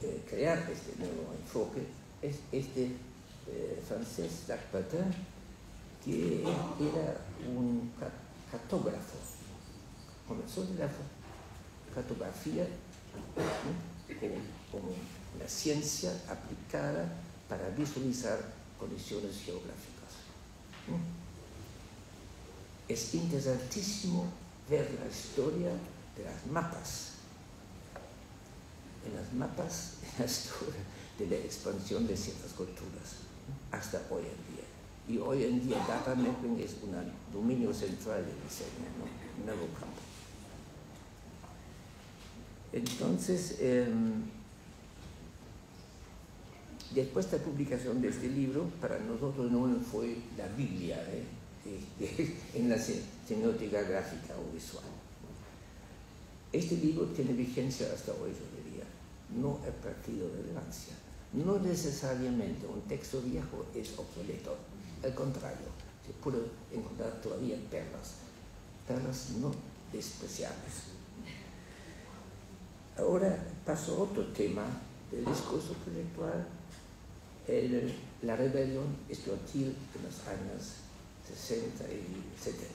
eh, crear este nuevo enfoque es este eh, francés Jacques Patin, que era un cartógrafo. Comenzó de la cartografía como, una ciencia aplicada para visualizar condiciones geográficas. Es interesantísimo ver la historia de las mapas. En las mapas, de la expansión de ciertas culturas, hasta hoy en día. Y hoy en día data mapping es un dominio central del diseño, un nuevo campo. Entonces, eh, después de la publicación de este libro, para nosotros no fue la Biblia ¿eh? en la semiótica gráfica o visual. Este libro tiene vigencia hasta hoy, No ha perdido relevancia. No necesariamente un texto viejo es obsoleto. Al contrario, se puede encontrar todavía perlas. Perlas no despreciables. Ahora paso a otro tema del discurso intelectual, el, la rebelión estudiantil de los años 60 y 70.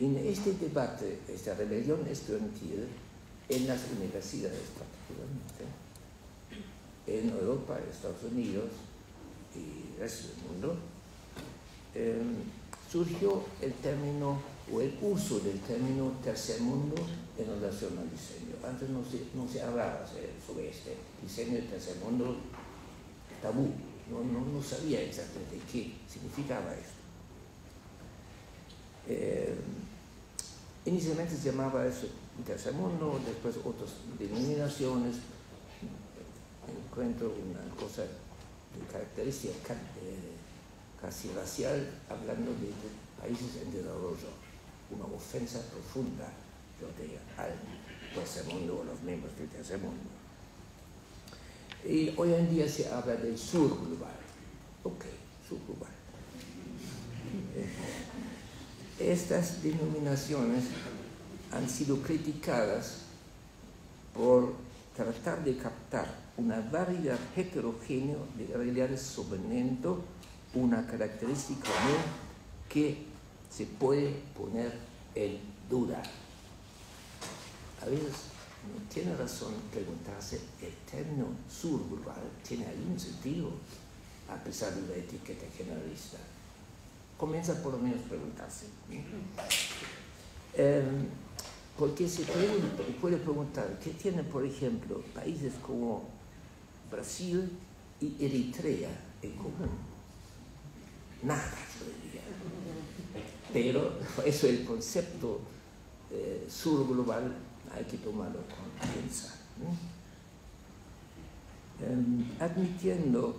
En este debate, esta rebelión estudiantil, en las universidades particularmente, en Europa, Estados Unidos y el resto del mundo, eh, surgió el término o el uso del término tercer mundo en relación al diseño. Antes no se, no se hablaba sobre este diseño del tercer mundo tabú, no, sabía exactamente qué significaba esto. Eh, inicialmente se llamaba eso tercer mundo, después otras denominaciones, encuentro una cosa de característica eh, casi racial, hablando de países en desarrollo, una ofensa profunda, yo diría, al tercer mundo o los miembros del tercer mundo. Y hoy en día se habla del sur global. Ok, sur global. Estas denominaciones han sido criticadas por tratar de captar una variedad heterogénea de realidades sobrenento una característica común que se puede poner en duda. A veces tiene razón preguntarse, ¿el término global tiene algún sentido a pesar de la etiqueta generalista? Comienza por lo menos preguntarse. Em, porque se puede preguntar, ¿qué tienen, por ejemplo, países como Brasil y Eritrea en común? Nada, yo diría. Pero eso es el concepto eh, sur hay que tomarlo con piensa. Em, admitiendo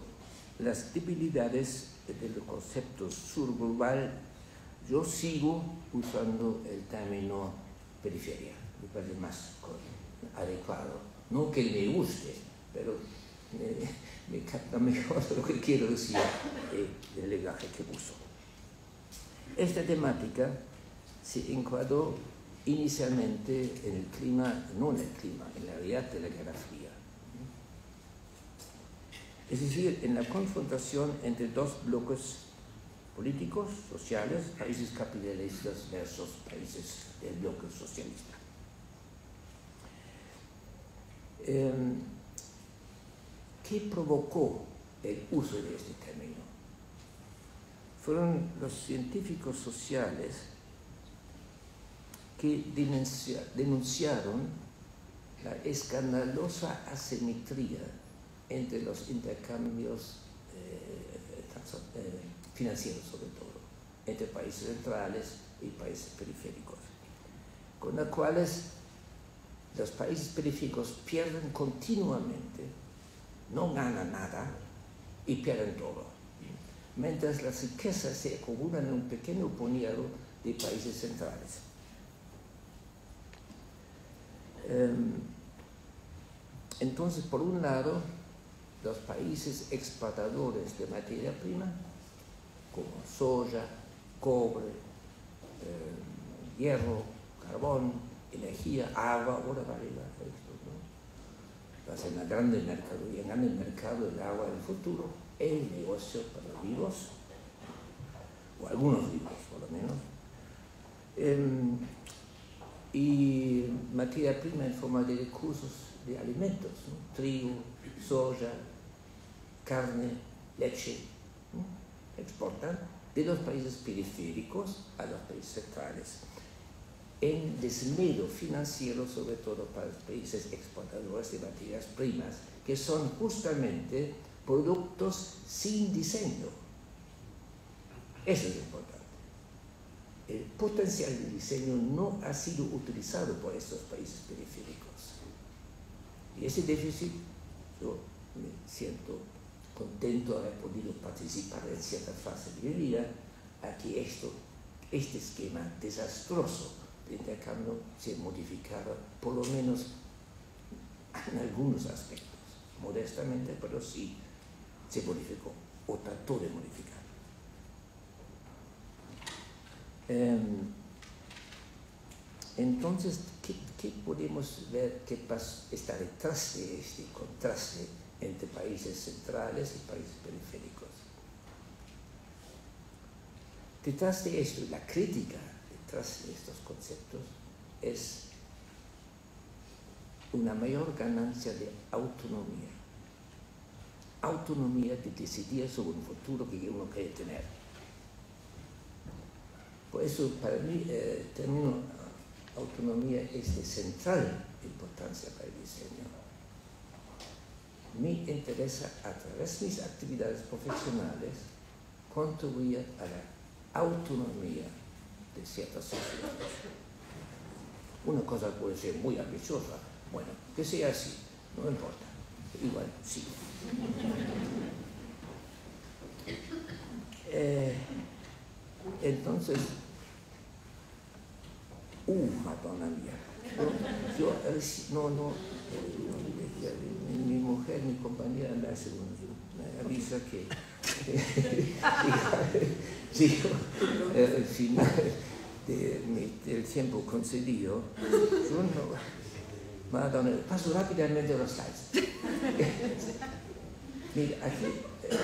las debilidades del concepto sur global, yo sigo usando el término periferia, me parece más adecuado. No que me guste, pero me, capta mejor lo que quiero decir del lenguaje que uso. Esta temática se encuadró inicialmente en el clima, no en el clima, en la realidad de la Guerra Fría. Es decir, en la confrontación entre dos bloques políticos, sociales, países capitalistas versus países del bloque socialista. Em, ¿Qué provocó el uso de este término? Fueron los científicos sociales que denunciaron la escandalosa asimetría entre los intercambios eh, eh, financieros sobre todo, entre países centrales y países periféricos, con los cuales los países periféricos pierden continuamente, no ganan nada y pierden todo, mientras las riquezas se acumulan en un pequeño puñado de países centrales. Em, entonces, por un lado, los países exportadores de materia prima, como soya, cobre, eh, hierro, carbón, energía, agua, ahora vale esto, ¿no? Va a ser una grande mercado y en el mercado del agua en el futuro, el negocio para los vivos, o algunos vivos por lo menos. Em, y materia prima en forma de recursos de alimentos, trigo, soya, carne, leche, exportan de los países periféricos a los países centrales, en desmedro financiero, sobre todo para los países exportadores de materias primas, que son justamente productos sin diseño. Eso es importante. El potencial de diseño no ha sido utilizado por estos países periféricos. Y ese déficit, yo me siento contento de haber podido participar en cierta fase de mi vida, a que esto, este esquema desastroso de intercambio se modificara, por lo menos en algunos aspectos, modestamente, pero sí se modificó o trató de modificar. Em, entonces, ¿qué, ¿qué, podemos ver que está detrás de este contraste entre países centrales y países periféricos. Detrás de esto, la crítica detrás de estos conceptos es una mayor ganancia de autonomía. Autonomía de decidir sobre un futuro que uno quiere tener. Por eso, para mí, eh, término autonomía es de central importancia para el diseño me interesa a través de mis actividades profesionales contribuir a la autonomía de ciertas sociedades. Una cosa puede ser muy ambiciosa, bueno, que sea así, no importa, igual sí. Eh, entonces, uh, Madonna mía, yo, yo no, no, mi mujer, mi compañera hace me avisa que dijo, eh, al final del tiempo concedido, Madonna, paso rápidamente los slides. Mira, aquí, eh,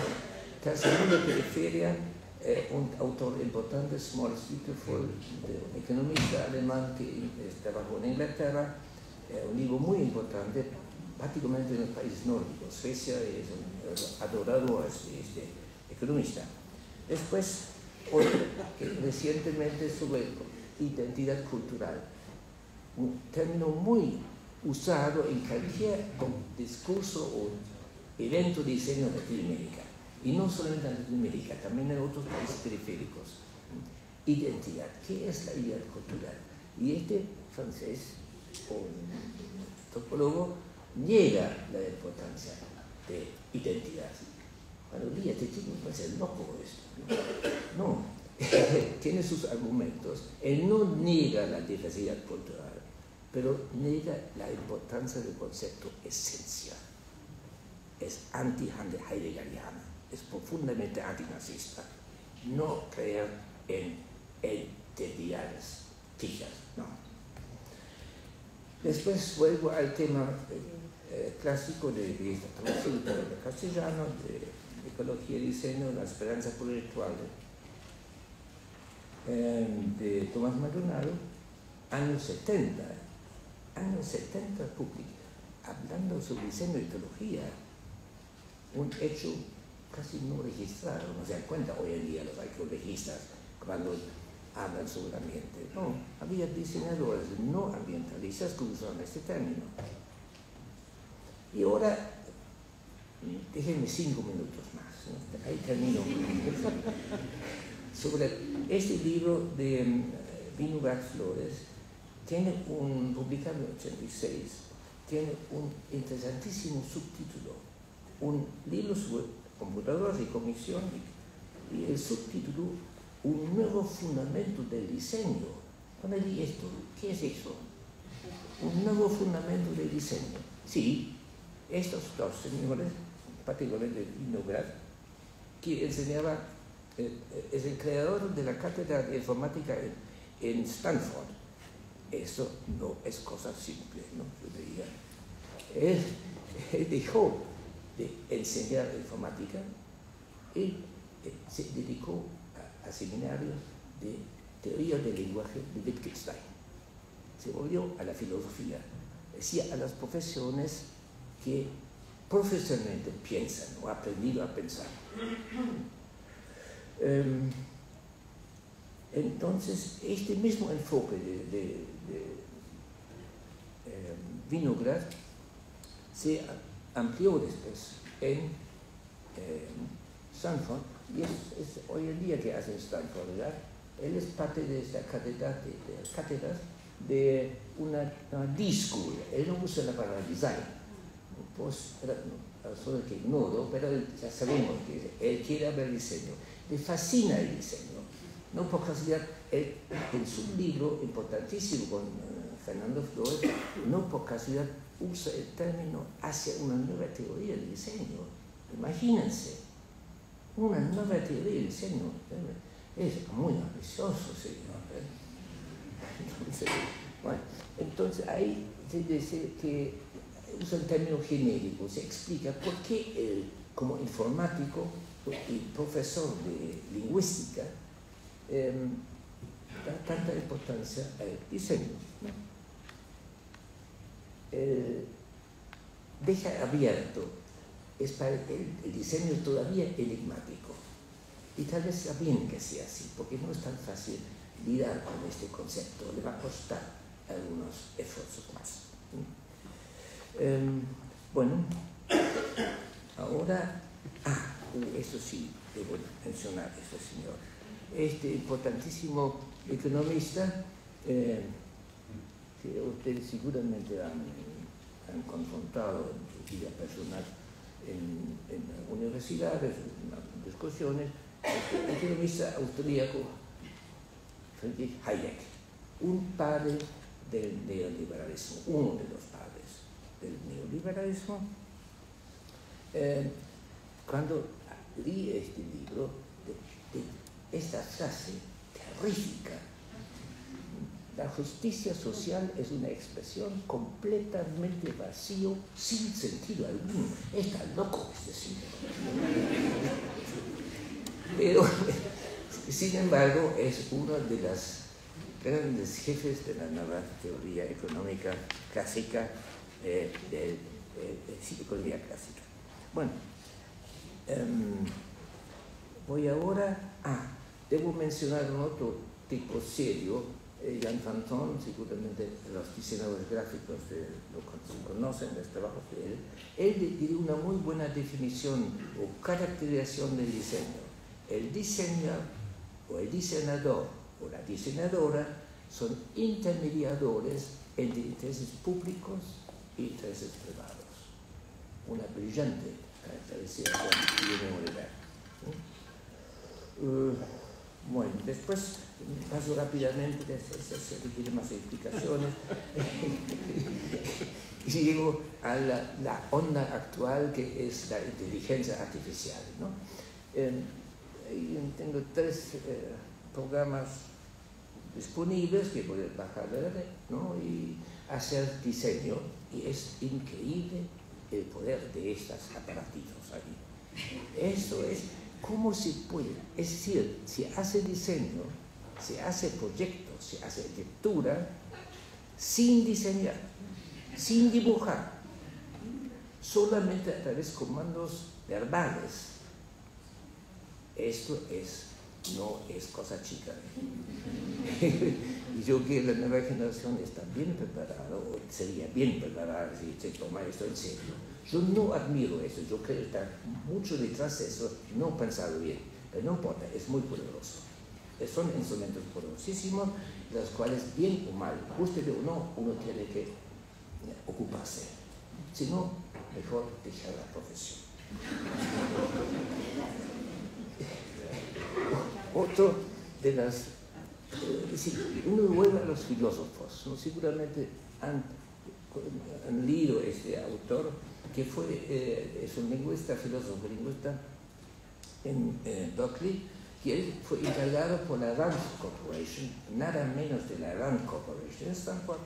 tercera periferia eh, un autor importante, Small Stietefoll, un economista alemán que eh, trabajó en Inglaterra, eh, un libro muy importante, prácticamente en los países nórdicos. Suecia es un adorado este, este economista. Después, otro, que recientemente sobre identidad cultural, un término muy usado en cualquier discurso o evento de diseño de Latinoamérica. Y no solamente en Latinoamérica, también en otros países periféricos. Identidad. ¿Qué es la identidad cultural? Y este francés, o topólogo, niega la importancia de identidad. Cuando vi este chico me parece loco esto. No, tiene sus argumentos. Él no niega la diversidad cultural, pero niega la importancia del concepto esencial. Es anti-heideggeriana, es profundamente antinazista. No creer en entidades fijas, no. Después vuelvo al tema eh, clásico de, de traducido el castellano, de ecología y diseño, la esperanza proyectual eh, de Tomás Maldonado, años 70, años 70 hablando sobre diseño y ecología, un hecho casi no registrado, no se dan cuenta hoy en día los arqueologistas cuando hablan sobre el ambiente. No, había diseñadores no ambientalistas que usaban este término. Y ahora, déjenme cinco minutos más, ahí termino. sobre este libro de Vino Flores, tiene un, publicado en 86, tiene un interesantísimo subtítulo, un libro sobre computadoras y comisión, y el subtítulo, un nuevo fundamento del diseño. Cuando leí esto, ¿qué es eso? Un nuevo fundamento del diseño. Sí, estos dos señores, particularmente Vinograd, que enseñaba, eh, es el creador de la cátedra de informática en, Stanford eso no es cosa simple, ¿no? Yo diría. Él, dejó de enseñar informática y eh, se dedicó a, seminarios de teoría del lenguaje de Wittgenstein. Se volvió a la filosofía, decía a las profesiones que profesionalmente piensan o han aprendido a pensar. Em, entonces, este mismo enfoque de eh, Vinograd se amplió después en eh, Stanford y es, hoy en día que hace Stanford, ¿verdad? Él es parte de esta cátedra de, de, de una, D-School, él no usa la palabra design, pues, solo que ignoro, pero ya sabemos que él quiere hablar diseño, le fascina el diseño, no por casualidad, en su libro importantísimo con Fernando Flores, no por casualidad usa el término hacia una nueva teoría del diseño. Imagínense, una nueva teoría del diseño. Es muy ambicioso, señor. Entonces, bueno, entonces ahí se dice que usa el término genérico, se explica por qué como informático y profesor de lingüística em, da tanta importancia al diseño deja abierto, es para el, diseño todavía enigmático. Y tal vez está bien que sea así, porque no es tan fácil lidiar con este concepto, le va a costar algunos esfuerzos más. Em, bueno, ahora, ah, uh, eso sí, debo mencionar este señor, este importantísimo economista, eh, que ustedes seguramente han, han confrontado en su vida personal en, en universidades, en discusiones, el economista austríaco Friedrich Hayek, un padre del neoliberalismo, uno de los padres del neoliberalismo. Eh, cuando leí este libro, esta frase terrífica la justicia social es una expresión completamente vacío, sin sentido alguno. Está loco este señor. Pero Sin embargo, es uno de los grandes jefes de la nueva teoría económica clásica, eh, de, economía clásica. Bueno, em, voy ahora a, debo mencionar un otro tipo serio, eh, Jan Fanton, seguramente los diseñadores gráficos lo conocen, los trabajos de él, él tiene una muy buena definición o caracterización del diseño. El diseño o el diseñador o la diseñadora son intermediadores entre intereses públicos y intereses privados. Una brillante caracterización de uh, bueno, después paso rápidamente, se requiere más explicaciones, y llego a la, onda actual que es la inteligencia artificial. ¿no? Eh, tengo tres eh, programas disponibles que pueden bajar de la red ¿no? y hacer diseño y es increíble el poder de estos aparatitos ahí. Eso es cómo se puede, es decir, se hace diseño, se hace proyecto, se hace lectura sin diseñar, sin dibujar, solamente a través de comandos verbales esto es, no es cosa chica. y yo que la nueva generación está bien preparada, o sería bien preparada si se toma esto en serio. Yo no admiro eso, yo creo que está mucho detrás de eso, no pensado bien, pero no importa, es muy poderoso. Son instrumentos poderosísimos, los cuales, bien o mal, guste o no, uno tiene que ocuparse. Si no, mejor dejar la profesión. Otro de las... Eh, uno vuelve a los filósofos, seguramente han, leído este autor, que fue, eh, es un lingüista, filósofo lingüista en eh, Berkeley, que él fue encargado por la Rand Corporation, nada menos de la Rand Corporation en Stanford,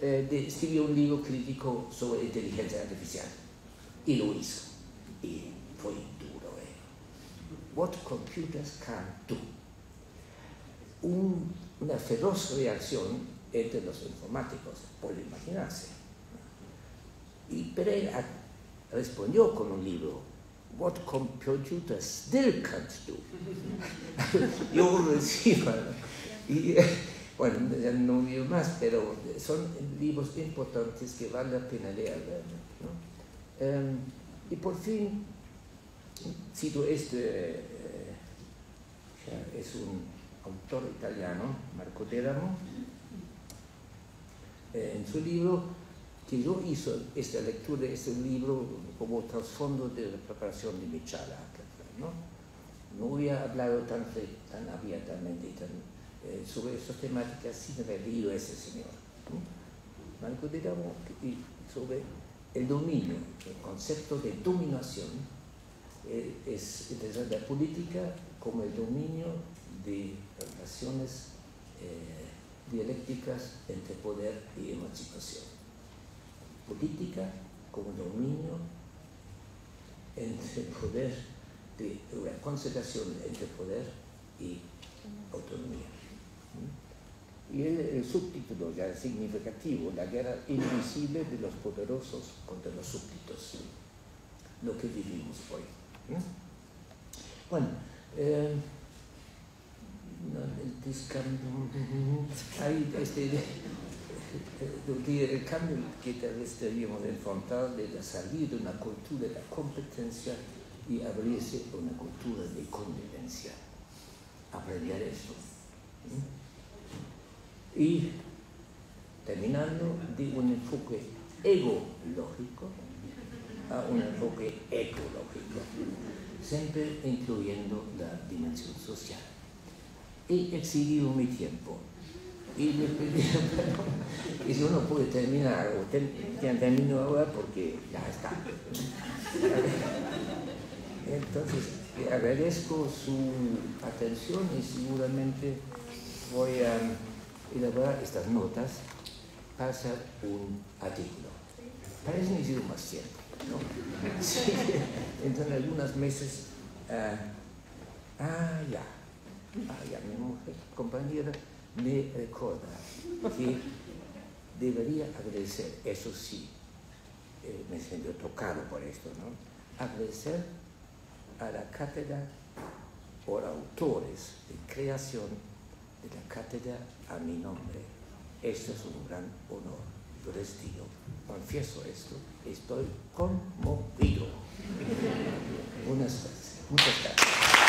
de escribir un libro crítico sobre inteligencia artificial. Y lo hizo. Y fue What Computers Can Do. Una feroz reacción entre los informáticos, puede imaginarse. Y Pereira respondió con un libro, What Computers Still Can't Do. Yo recibo, y bueno, ya no veo más, pero son libros importantes que vale la pena leer. Em, y por fin, Cito este, eh, es un autor italiano, Marco Teramo, eh, en su libro, que yo hizo esta lectura de este libro como trasfondo de la preparación de mi charla. ¿no? no voy a hablar tan, tan abiertamente eh, sobre estas temáticas sin haber leído a ese señor. Marco Teramo sobre el dominio, el concepto de dominación eh, es interesante la política como el dominio de relaciones eh, dialécticas entre poder y emancipación. Política como dominio entre poder, de una concentración entre poder y autonomía. Y el, subtítulo ya significativo, la guerra invisible de los poderosos contra los súbditos, lo que vivimos hoy. Bueno, eh, hay este, el cambio que tal vez deberíamos enfrentar de la salida de una cultura de la competencia y abrirse a una cultura de convivencia. Aprender eso. Y terminando de un enfoque ego-lógico a un enfoque ecológico, siempre incluyendo la dimensión social. He exigido mi tiempo y le pedí perdón. Y si uno puede terminar, ya termino ahora porque ya está. Entonces, agradezco su atención y seguramente voy a elaborar estas notas para hacer un artículo. Parece que necesito más tiempo. ¿no? Sí, entonces algunos meses, ah, ah, ya, ay, a mi mujer, compañera, me recuerda que debería agradecer, eso sí, eh, me siento tocado por esto, ¿no? Agradecer a la cátedra o autores de creación de la cátedra a mi nombre. Esto es un gran honor. Yo les digo, confieso esto, estoy conmovido. Gracias. Muchas gracias.